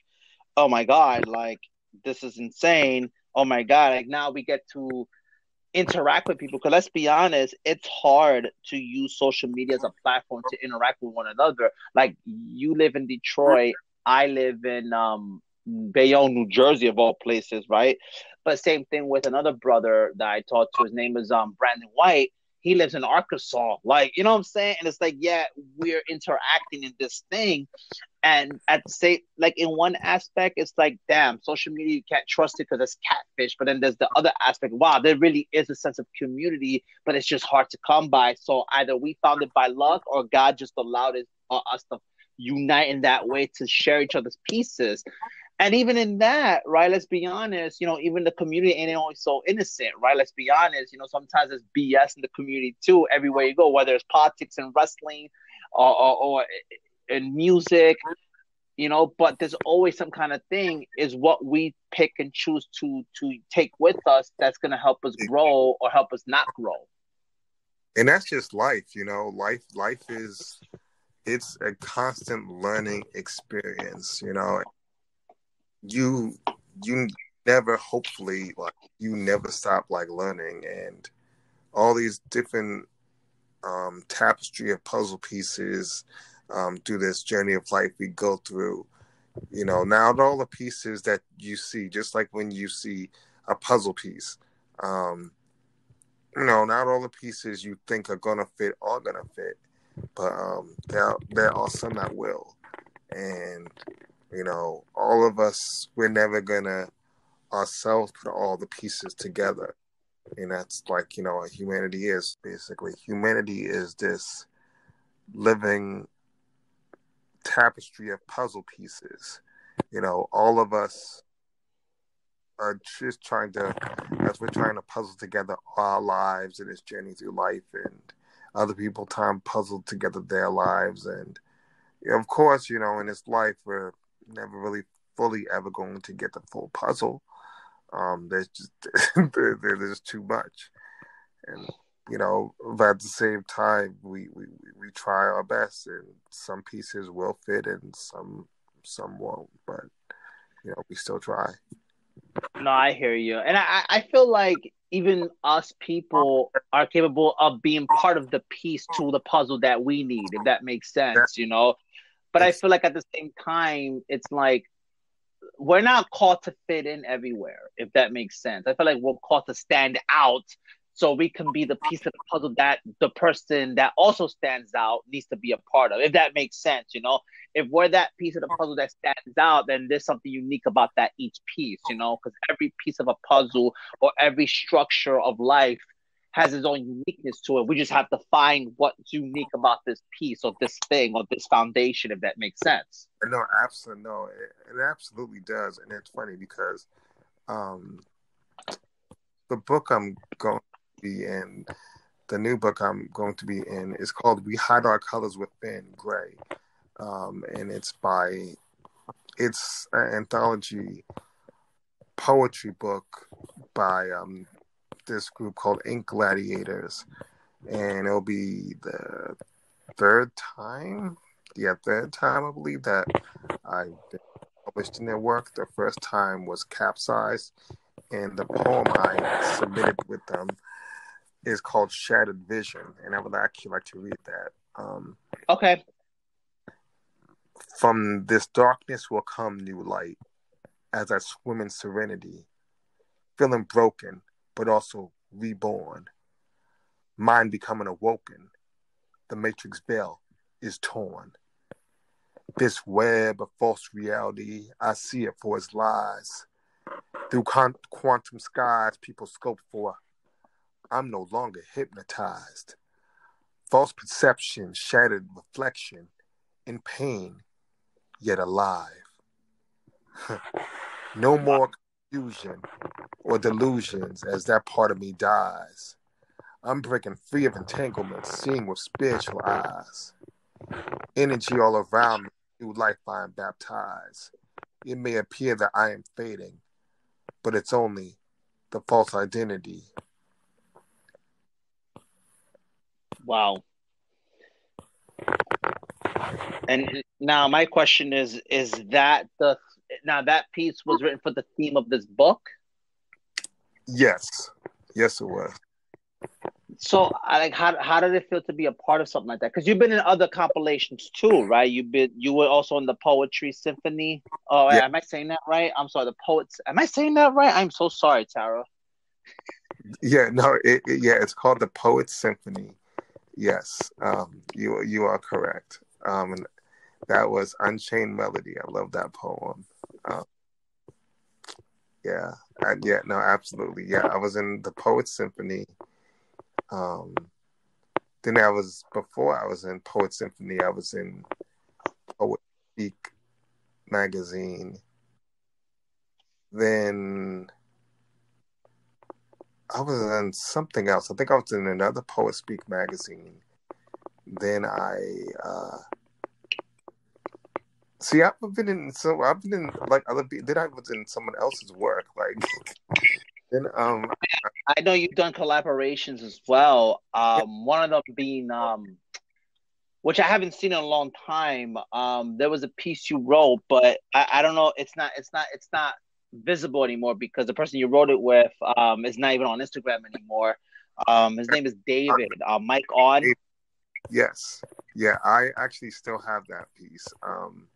oh my god like this is insane. Oh my god like now we get to interact with people because let's be honest it's hard to use social media as a platform to interact with one another like you live in detroit i live in um Bayonne, New Jersey, of all places, right? But same thing with another brother that I talked to. His name is um Brandon White. He lives in Arkansas. Like, you know what I'm saying? And it's like, yeah, we're interacting in this thing. And at the same, like in one aspect, it's like, damn, social media you can't trust it because it's catfish. But then there's the other aspect. Wow, there really is a sense of community, but it's just hard to come by. So either we found it by luck or God just allowed it, us to unite in that way to share each other's pieces. And even in that, right, let's be honest, you know, even the community ain't always so innocent, right? Let's be honest, you know, sometimes there's BS in the community too, everywhere you go, whether it's politics and wrestling or, or, or in music. you know but there's always some kind of thing is what we pick and choose to to take with us that's going to help us grow or help us not grow. And that's just life you know life life is it's a constant learning experience you know. You you never hopefully like you never stop like learning and all these different um tapestry of puzzle pieces um, through this journey of life we go through. You know, now all the pieces that you see, just like when you see a puzzle piece, um, you know, not all the pieces you think are gonna fit are gonna fit, but um, there there are some that will, and you know, all of us we're never gonna ourselves put all the pieces together, and that's like you know what humanity is basically. Humanity is this living tapestry of puzzle pieces. You know, all of us are just trying to, as we're trying to puzzle together our lives in this journey through life, and other people time puzzle together their lives. And of course, you know, in this life, we're never really fully ever going to get the full puzzle. Um, there's just there's just too much, and you know, but at the same time, we, we, we try our best, and some pieces will fit, and some some won't. But you know, we still try. No, I hear you, and I I feel like even us people are capable of being part of the piece to the puzzle that we need, if that makes sense, you know. But I feel like at the same time, it's like we're not called to fit in everywhere, if that makes sense. I feel like we're called to stand out so we can be the piece of the puzzle that the person that also stands out needs to be a part of if that makes sense you know? If we're that piece of the puzzle that stands out then there's something unique about that each piece you know? Because every piece of a puzzle or every structure of life has its own uniqueness to it. We just have to find what's unique about this piece or this thing or this foundation if that makes sense. No absolutely no it, it absolutely does. And it's funny because um the book I'm going be in. The new book I'm going to be in is called "We Hide Our Colors Within Gray," um, and it's by it's an anthology poetry book by um, this group called Ink Gladiators, and it'll be the third time, yeah, third time I believe that I've been published in their work. The first time was capsized, and the poem I submitted with them is called Shattered Vision, and I would actually like to read that. Um, okay. From this darkness will come new light, as I swim in serenity, feeling broken but also reborn. Mind becoming awoken, the matrix veil is torn. This web of false reality, I see it for its lies. Through con- quantum skies, people scope for I'm no longer hypnotized. False perception, shattered reflection, in pain, yet alive. no more confusion or delusions as that part of me dies. I'm breaking free of entanglements, seeing with spiritual eyes. Energy all around me, new life I am baptized. It may appear that I am fading, but it's only the false identity Wow. And now my question is is that the now that piece was written for the theme of this book? Yes. Yes it was. So like how how did it feel to be a part of something like that? Because you've been in other compilations too, right? You've been you were also in the poetry symphony. Oh yeah. am I saying that right? I'm sorry, the poets am I saying that right? I'm so sorry, Tara. Yeah, no, it, it, yeah, it's called the Poet Symphony Yes, um, you you are correct. Um, and that was Unchained Melody. I love that poem. Um, yeah, yeah, no, absolutely. Yeah, I was in the Poet Symphony. Um, then I was before I was in Poet Symphony. I was in Poet Speak magazine. Then I was in something else. I think I was in another Poet Speak magazine. Then I uh, See, I've been in so I've been in like other. Then I was in someone else's work. Like then um, I know you've done collaborations as well. Um, one of them being um, which I haven't seen in a long time. Um, there was a piece you wrote, but I, I don't know. It's not. It's not. It's not visible anymore because the person you wrote it with um is not even on Instagram anymore. Um, his name is David. Uh, Mike on. Yes. Yeah, I actually still have that piece. Um,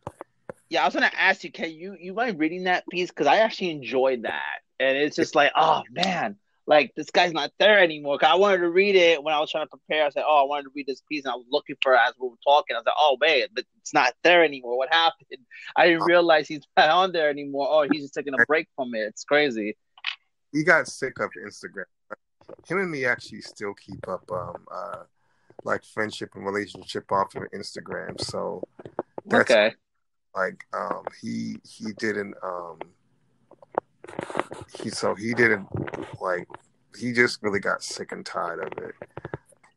yeah, I was gonna ask you, can you you mind reading that piece? Because I actually enjoyed that, and it's just like, oh man, like this guy's not there anymore. Cause I wanted to read it when I was trying to prepare. I said, oh, I wanted to read this piece, and I was looking for it as we were talking. I was like, oh man, but it's not there anymore. What happened? I didn't realize he's not on there anymore. Oh, he's just taking a break from it. It's crazy. He got sick of Instagram. Him and me actually still keep up. Um, uh, like friendship and relationship off of Instagram. So that's okay. like um he he didn't um he so he didn't like he just really got sick and tired of it.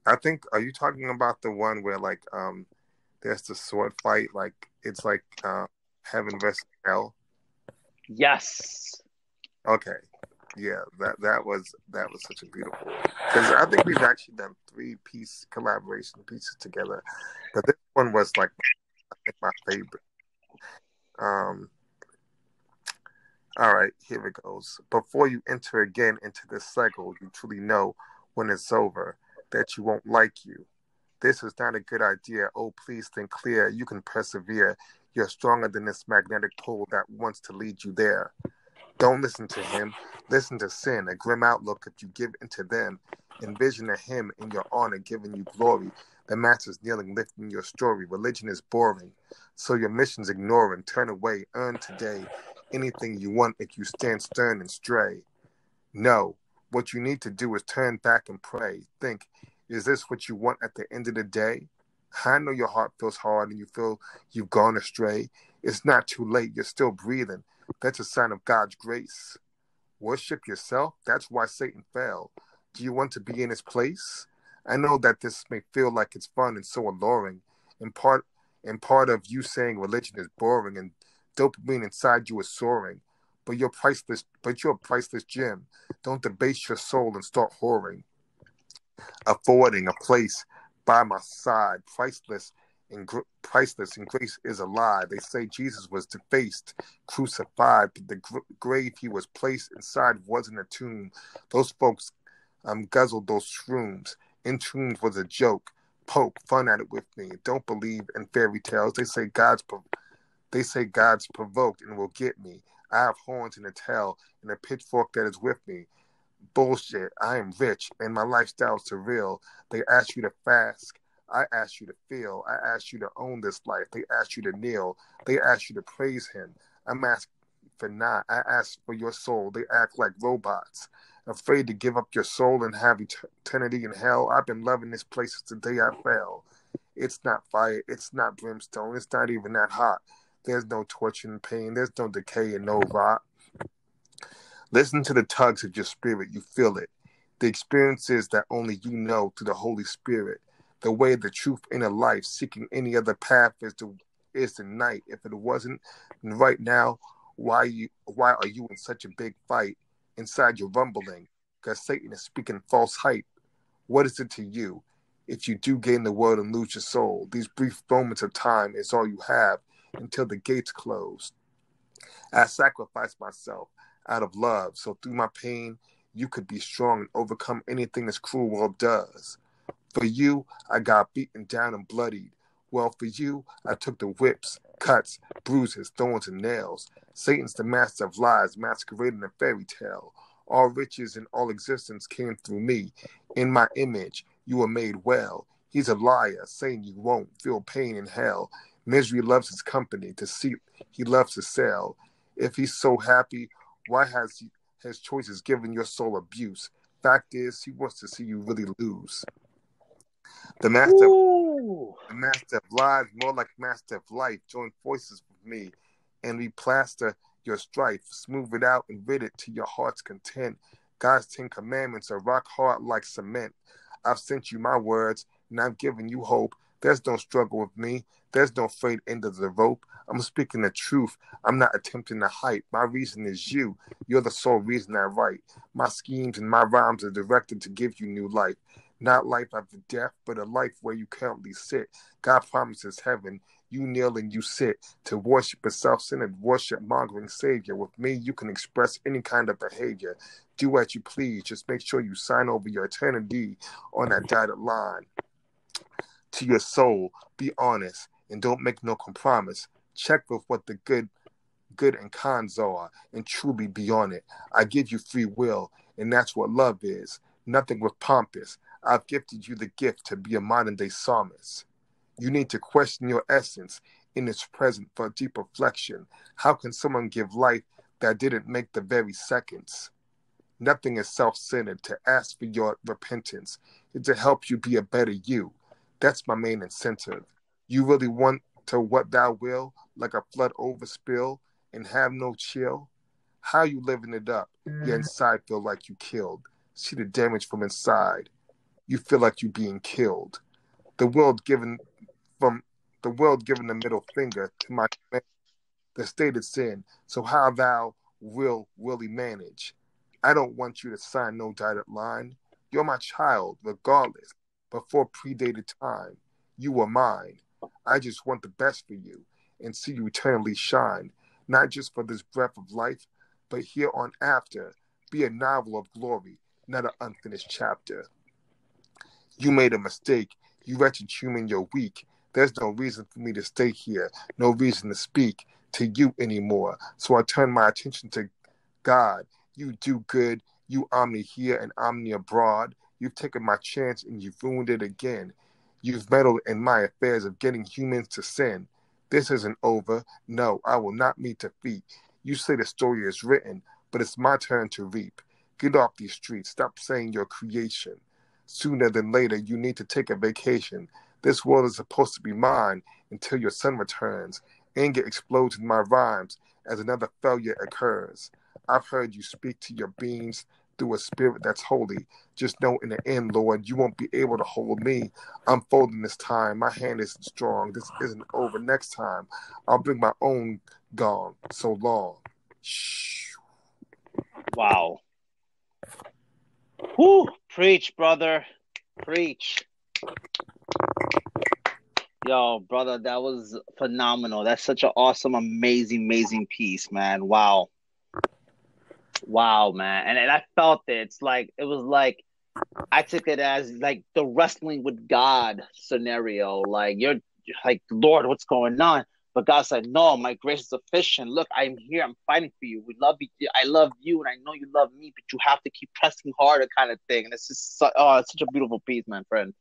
I think are you talking about the one where like um there's the sword fight like it's like uh, heaven versus hell? Yes. Okay yeah, that that was that was such a beautiful because I think we've actually done three piece collaboration pieces together, but this one was like I think my favorite. Um. All right, here it goes. Before you enter again into this cycle, you truly know when it's over that you won't like you. This is not a good idea. Oh, please think clear. You can persevere. You're stronger than this magnetic pull that wants to lead you there. Don't listen to him. Listen to sin, a grim outlook if you give into them. Envision a him in your honor giving you glory. The master's kneeling, lifting your story. Religion is boring, so your mission's ignoring. Turn away, earn today anything you want if you stand stern and stray. No, what you need to do is turn back and pray. Think, is this what you want at the end of the day? I know your heart feels hard and you feel you've gone astray. It's not too late. You're still breathing. That's a sign of God's grace. Worship yourself. That's why Satan fell. Do you want to be in his place? I know that this may feel like it's fun and so alluring, and part and part of you saying religion is boring and dopamine inside you is soaring. But you're priceless. But you're a priceless gem. Don't debase your soul and start whoring. Affording a place by my side, priceless and gr- priceless, and grace is a lie. They say Jesus was defaced, crucified, but the gr- grave he was placed inside wasn't a tomb. Those folks um, guzzled those shrooms. Entombed was a joke. Poke fun at it with me. Don't believe in fairy tales. They say God's pro- they say God's provoked and will get me. I have horns and a tail and a pitchfork that is with me. Bullshit. I am rich and my lifestyle is surreal. They ask you to fast I ask you to feel. I ask you to own this life. They ask you to kneel. They ask you to praise Him. I'm asking for not. I ask for your soul. They act like robots, afraid to give up your soul and have eternity in hell. I've been loving this place since the day I fell. It's not fire. It's not brimstone. It's not even that hot. There's no torture and pain. There's no decay and no rot. Listen to the tugs of your spirit. You feel it. The experiences that only you know through the Holy Spirit the way, the truth, in a life. Seeking any other path is the is the night. If it wasn't right now, why you why are you in such a big fight inside your rumbling? Because Satan is speaking false hype. What is it to you? If you do gain the world and lose your soul, these brief moments of time is all you have until the gates closed. I sacrificed myself out of love, so through my pain, you could be strong and overcome anything this cruel world does. For you, I got beaten down and bloodied. Well, for you, I took the whips, cuts, bruises, thorns, and nails. Satan's the master of lies, masquerading a fairy tale. All riches and all existence came through me. In my image, you were made well. He's a liar, saying you won't feel pain in hell. Misery loves his company. To see, he loves to sell. If he's so happy, why has he, his choices given your soul abuse? Fact is, he wants to see you really lose. The master, Ooh. the master of lives, more like master of life, join forces with me, and we plaster your strife, smooth it out, and rid it to your heart's content. God's Ten Commandments are rock hard like cement. I've sent you my words, and I've given you hope. There's no struggle with me. There's no frayed end of the rope. I'm speaking the truth. I'm not attempting to hype. My reason is you. You're the sole reason I write. My schemes and my rhymes are directed to give you new life. Not life after death, but a life where you currently sit. God promises heaven. You kneel and you sit to worship a self centered, worship mongering Savior. With me, you can express any kind of behavior. Do as you please. Just make sure you sign over your eternity on that dotted line. To your soul, be honest and don't make no compromise. Check with what the good good and cons are and truly be on it. I give you free will, and that's what love is. Nothing with pompous. I've gifted you the gift to be a modern day psalmist. You need to question your essence in its present for deep reflection. How can someone give life that didn't make the very seconds? Nothing is self centered. To ask for your repentance and to help you be a better you. That's my main incentive. You really want to what thou will, like a flood overspill, and have no chill? How you living it up? Your mm. inside feel like you killed. See the damage from inside. You feel like you being killed. The world given from the world giving the middle finger to my the stated sin. So how thou will really manage? I don't want you to sign no dotted line. You're my child, regardless. Before predated time, you were mine. I just want the best for you and see you eternally shine, not just for this breath of life, but here on after. Be a novel of glory, not an unfinished chapter. You made a mistake. You wretched human, you're weak. There's no reason for me to stay here, no reason to speak to you anymore. So I turn my attention to God. You do good. You omni here and omni abroad. You've taken my chance and you've ruined it again. You've meddled in my affairs of getting humans to sin. This isn't over. No, I will not meet defeat. You say the story is written, but it's my turn to reap. Get off these streets. Stop saying your creation. Sooner than later, you need to take a vacation. This world is supposed to be mine until your son returns. Anger explodes in my rhymes as another failure occurs. I've heard you speak to your beings through a spirit that's holy. Just know in the end, Lord, you won't be able to hold me. I'm folding this time. My hand isn't strong. This isn't over. Next time, I'll bring my own gone. So long. Wow. Whoo! Preach, brother. Preach. Yo, brother, that was phenomenal. That's such an awesome, amazing, amazing piece, man. Wow. Wow, man. And, and I felt it. It's like it was like I took it as like the wrestling with God scenario. Like you're like, Lord, what's going on? But God said, No, my grace is sufficient. Look, I'm here. I'm fighting for you. We love you. I love you, and I know you love me. But you have to keep pressing harder, kind of thing. And it's just, so, oh, it's such a beautiful piece, man, friend.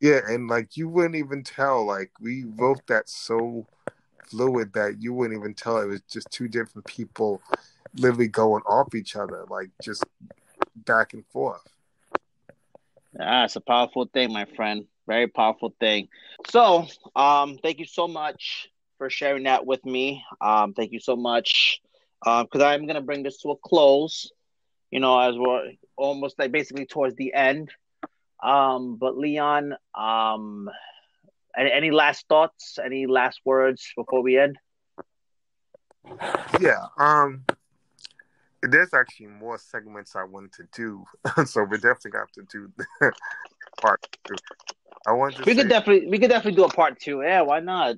Yeah, and like you wouldn't even tell. Like we wrote that so fluid that you wouldn't even tell it was just two different people literally going off each other, like just back and forth. Yeah, it's a powerful thing, my friend. Very powerful thing. So, um, thank you so much for sharing that with me. Um, thank you so much. Um, because I'm gonna bring this to a close. You know, as we're almost like basically towards the end. Um, but Leon, um, any, any last thoughts? Any last words before we end? Yeah. Um. There's actually more segments I want to do, so we definitely have to do part two. I want to. We say, could definitely, we could definitely do a part two. Yeah, why not?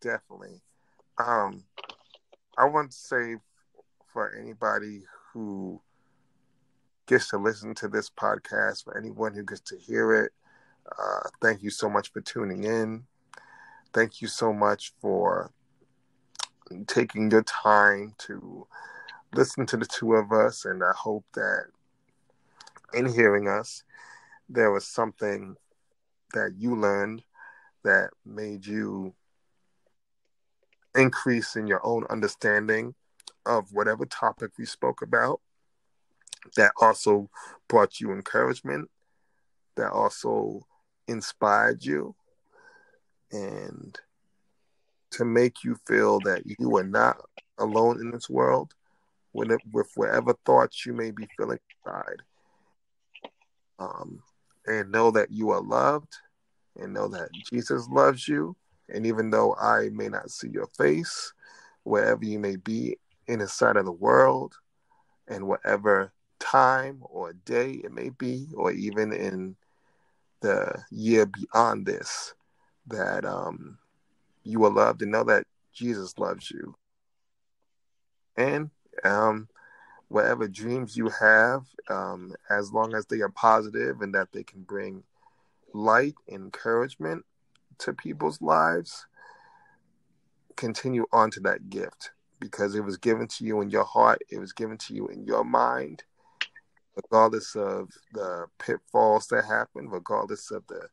definitely. Um, I want to say for anybody who gets to listen to this podcast, for anyone who gets to hear it, uh, thank you so much for tuning in. Thank you so much for taking your time to listen to the two of us. And I hope that in hearing us, there was something that you learned that made you increase in your own understanding of whatever topic we spoke about that also brought you encouragement that also inspired you and to make you feel that you are not alone in this world with, with whatever thoughts you may be feeling inside. Um, and know that you are loved and know that Jesus loves you. And even though I may not see your face, wherever you may be in the side of the world, and whatever time or day it may be, or even in the year beyond this, that um, you are loved and know that Jesus loves you. And um, whatever dreams you have, um, as long as they are positive and that they can bring light, and encouragement to people's lives, continue on to that gift because it was given to you in your heart, it was given to you in your mind, regardless of the pitfalls that happen, regardless of the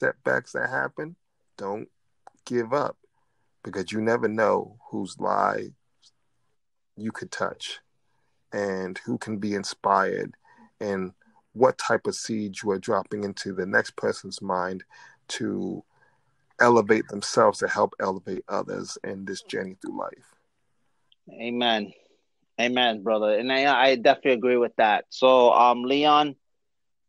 setbacks that happen. Don't give up because you never know whose life you could touch and who can be inspired and what type of seed you are dropping into the next person's mind to elevate themselves to help elevate others in this journey through life. Amen. Amen, brother. And I, I definitely agree with that. So, um, Leon,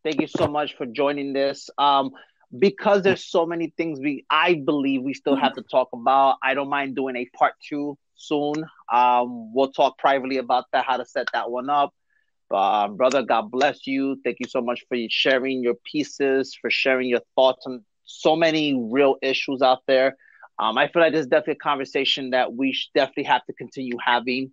thank you so much for joining this. Um, because there's so many things we I believe we still have to talk about. I don't mind doing a part two soon. Um, we'll talk privately about that, how to set that one up. But um, brother, God bless you. Thank you so much for sharing your pieces, for sharing your thoughts on so many real issues out there. Um, I feel like there's definitely a conversation that we definitely have to continue having.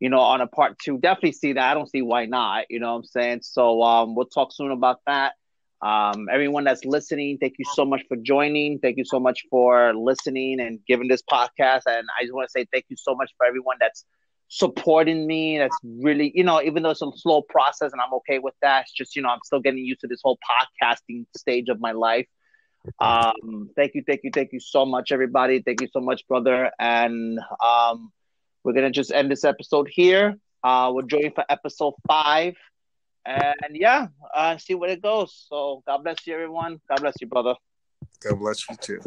You know, on a part two, definitely see that. I don't see why not. You know what I'm saying? So um, we'll talk soon about that. Um, everyone that's listening, thank you so much for joining. Thank you so much for listening and giving this podcast. And I just want to say thank you so much for everyone that's supporting me. That's really, you know, even though it's a slow process and I'm okay with that, it's just, you know, I'm still getting used to this whole podcasting stage of my life. Um, thank you, thank you, thank you so much, everybody. Thank you so much, brother. And um, we're gonna just end this episode here. Uh, we're joining for episode five and yeah, uh, see where it goes. So God bless you, everyone. God bless you, brother. God bless you too.